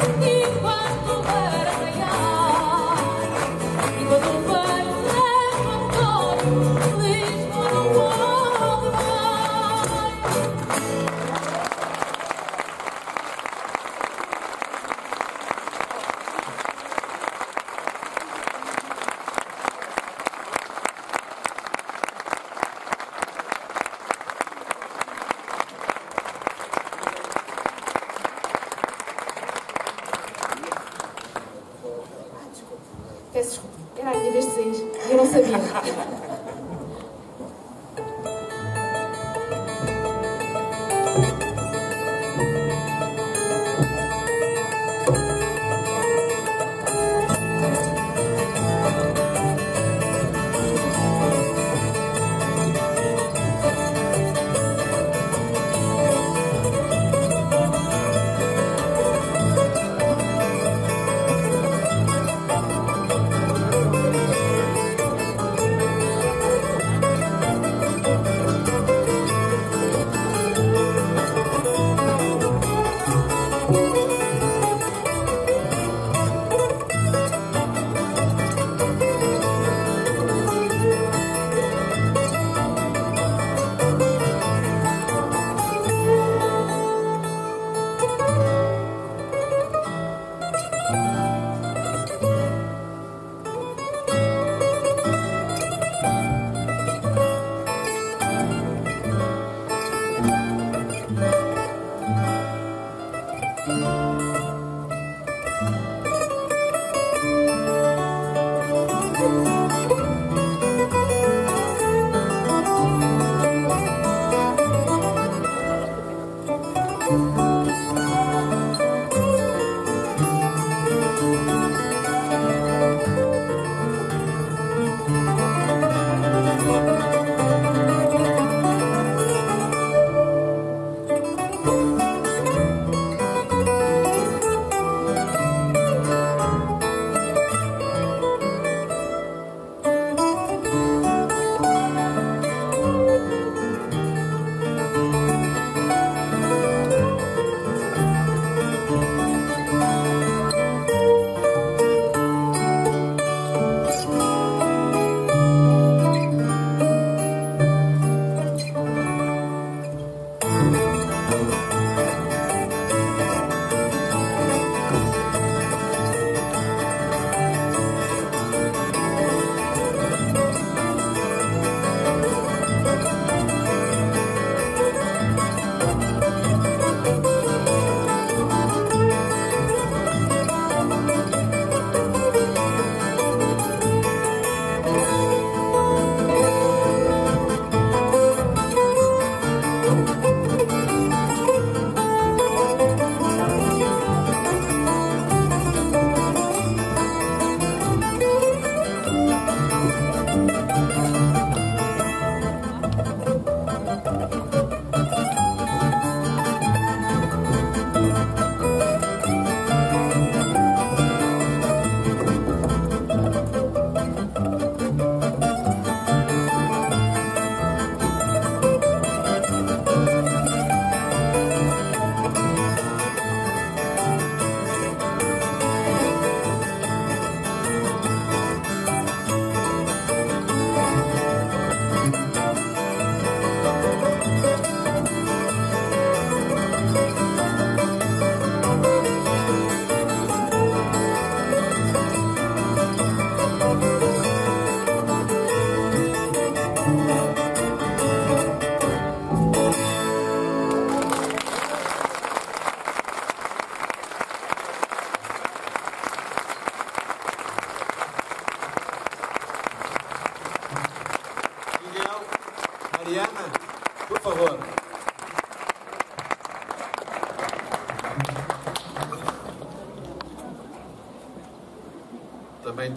you.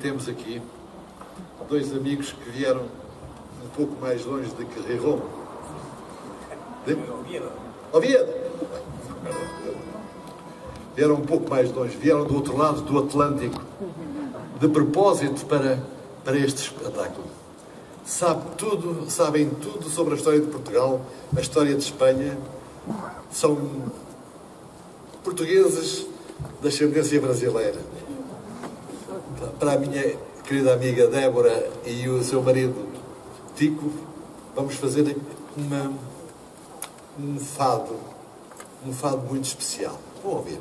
Temos aqui dois amigos que vieram um pouco mais longe de Carreron. De... Oviedo. Vieram um pouco mais longe, vieram do outro lado do Atlântico, de propósito para, para este espetáculo. Sabe tudo, sabem tudo sobre a história de Portugal, a história de Espanha. São portugueses de ascendência brasileira. Para a minha querida amiga Débora e o seu marido Tico, vamos fazer uma, um fado, um fado muito especial. Vão ouvir.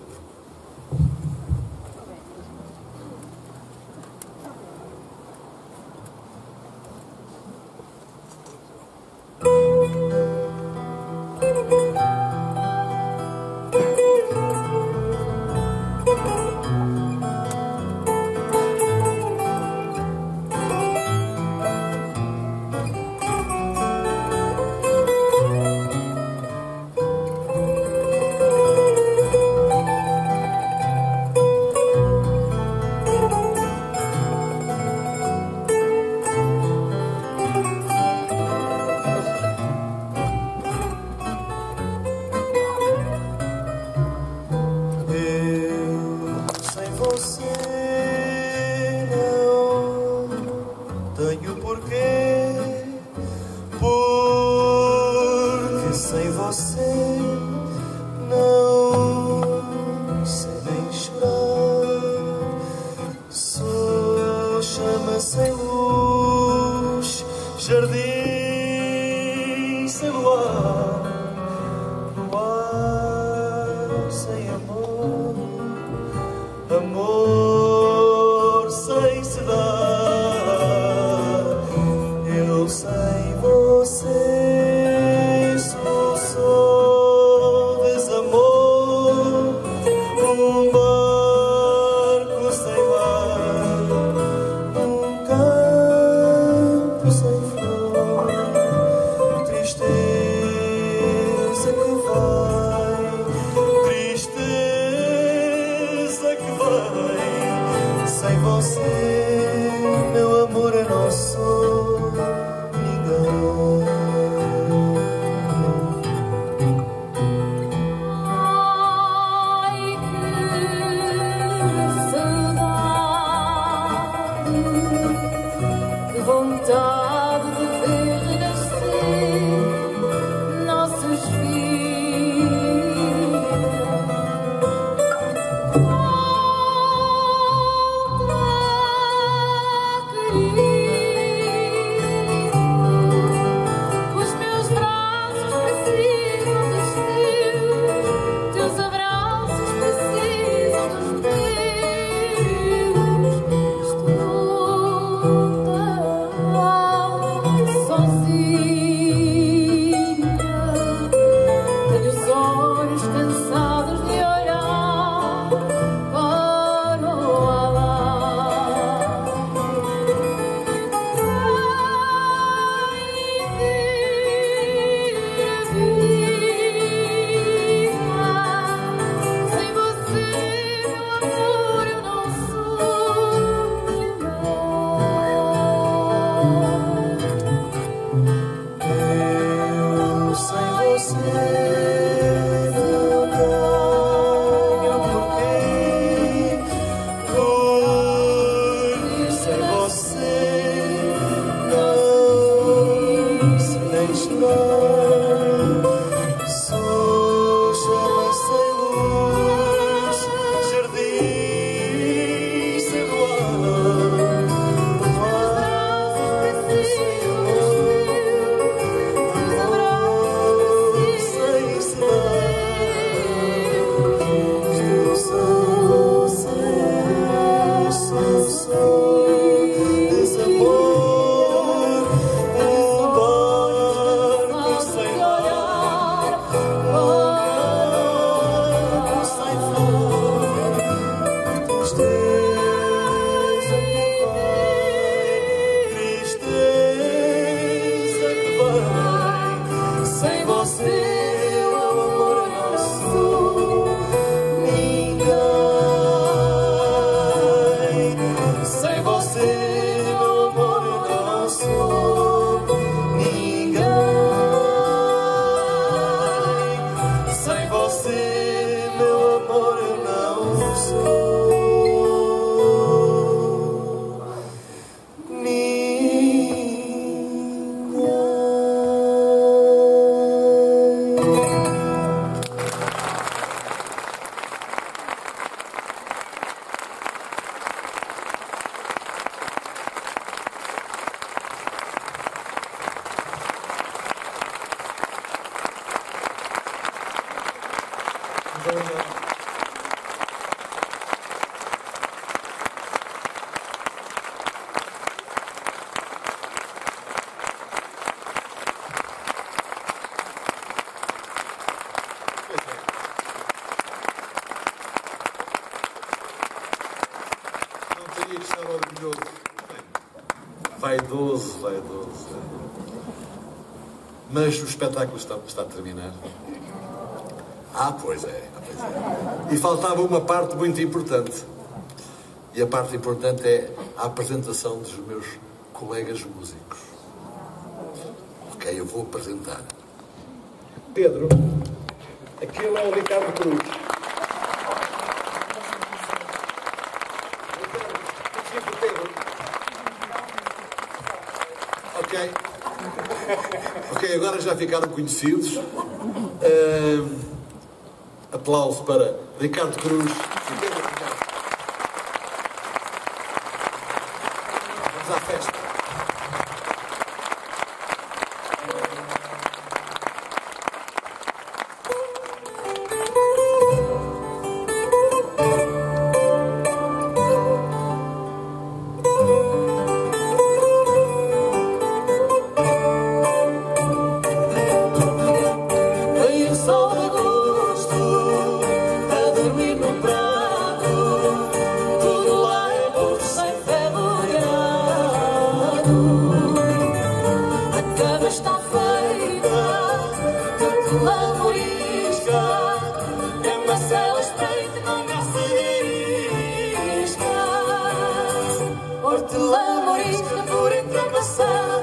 espetáculo está, está a terminar. Ah, pois é, pois é. E faltava uma parte muito importante. E a parte importante é a apresentação dos meus colegas músicos. Ok, eu vou apresentar. Pedro. conhecidos. Uh, aplauso para Ricardo Cruz. de lamorista por entrepassar.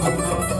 Oh, oh, oh, oh.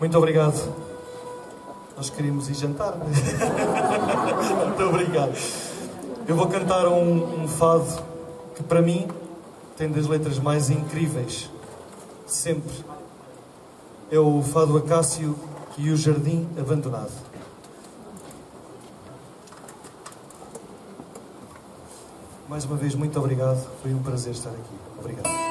Muito obrigado. Nós queríamos ir jantar. Né? Muito obrigado. Eu vou cantar um, um fado que, para mim, tem das letras mais incríveis de sempre. É o fado Acácio e o Jardim Abandonado. Mais uma vez, muito obrigado. Foi um prazer estar aqui. Obrigado.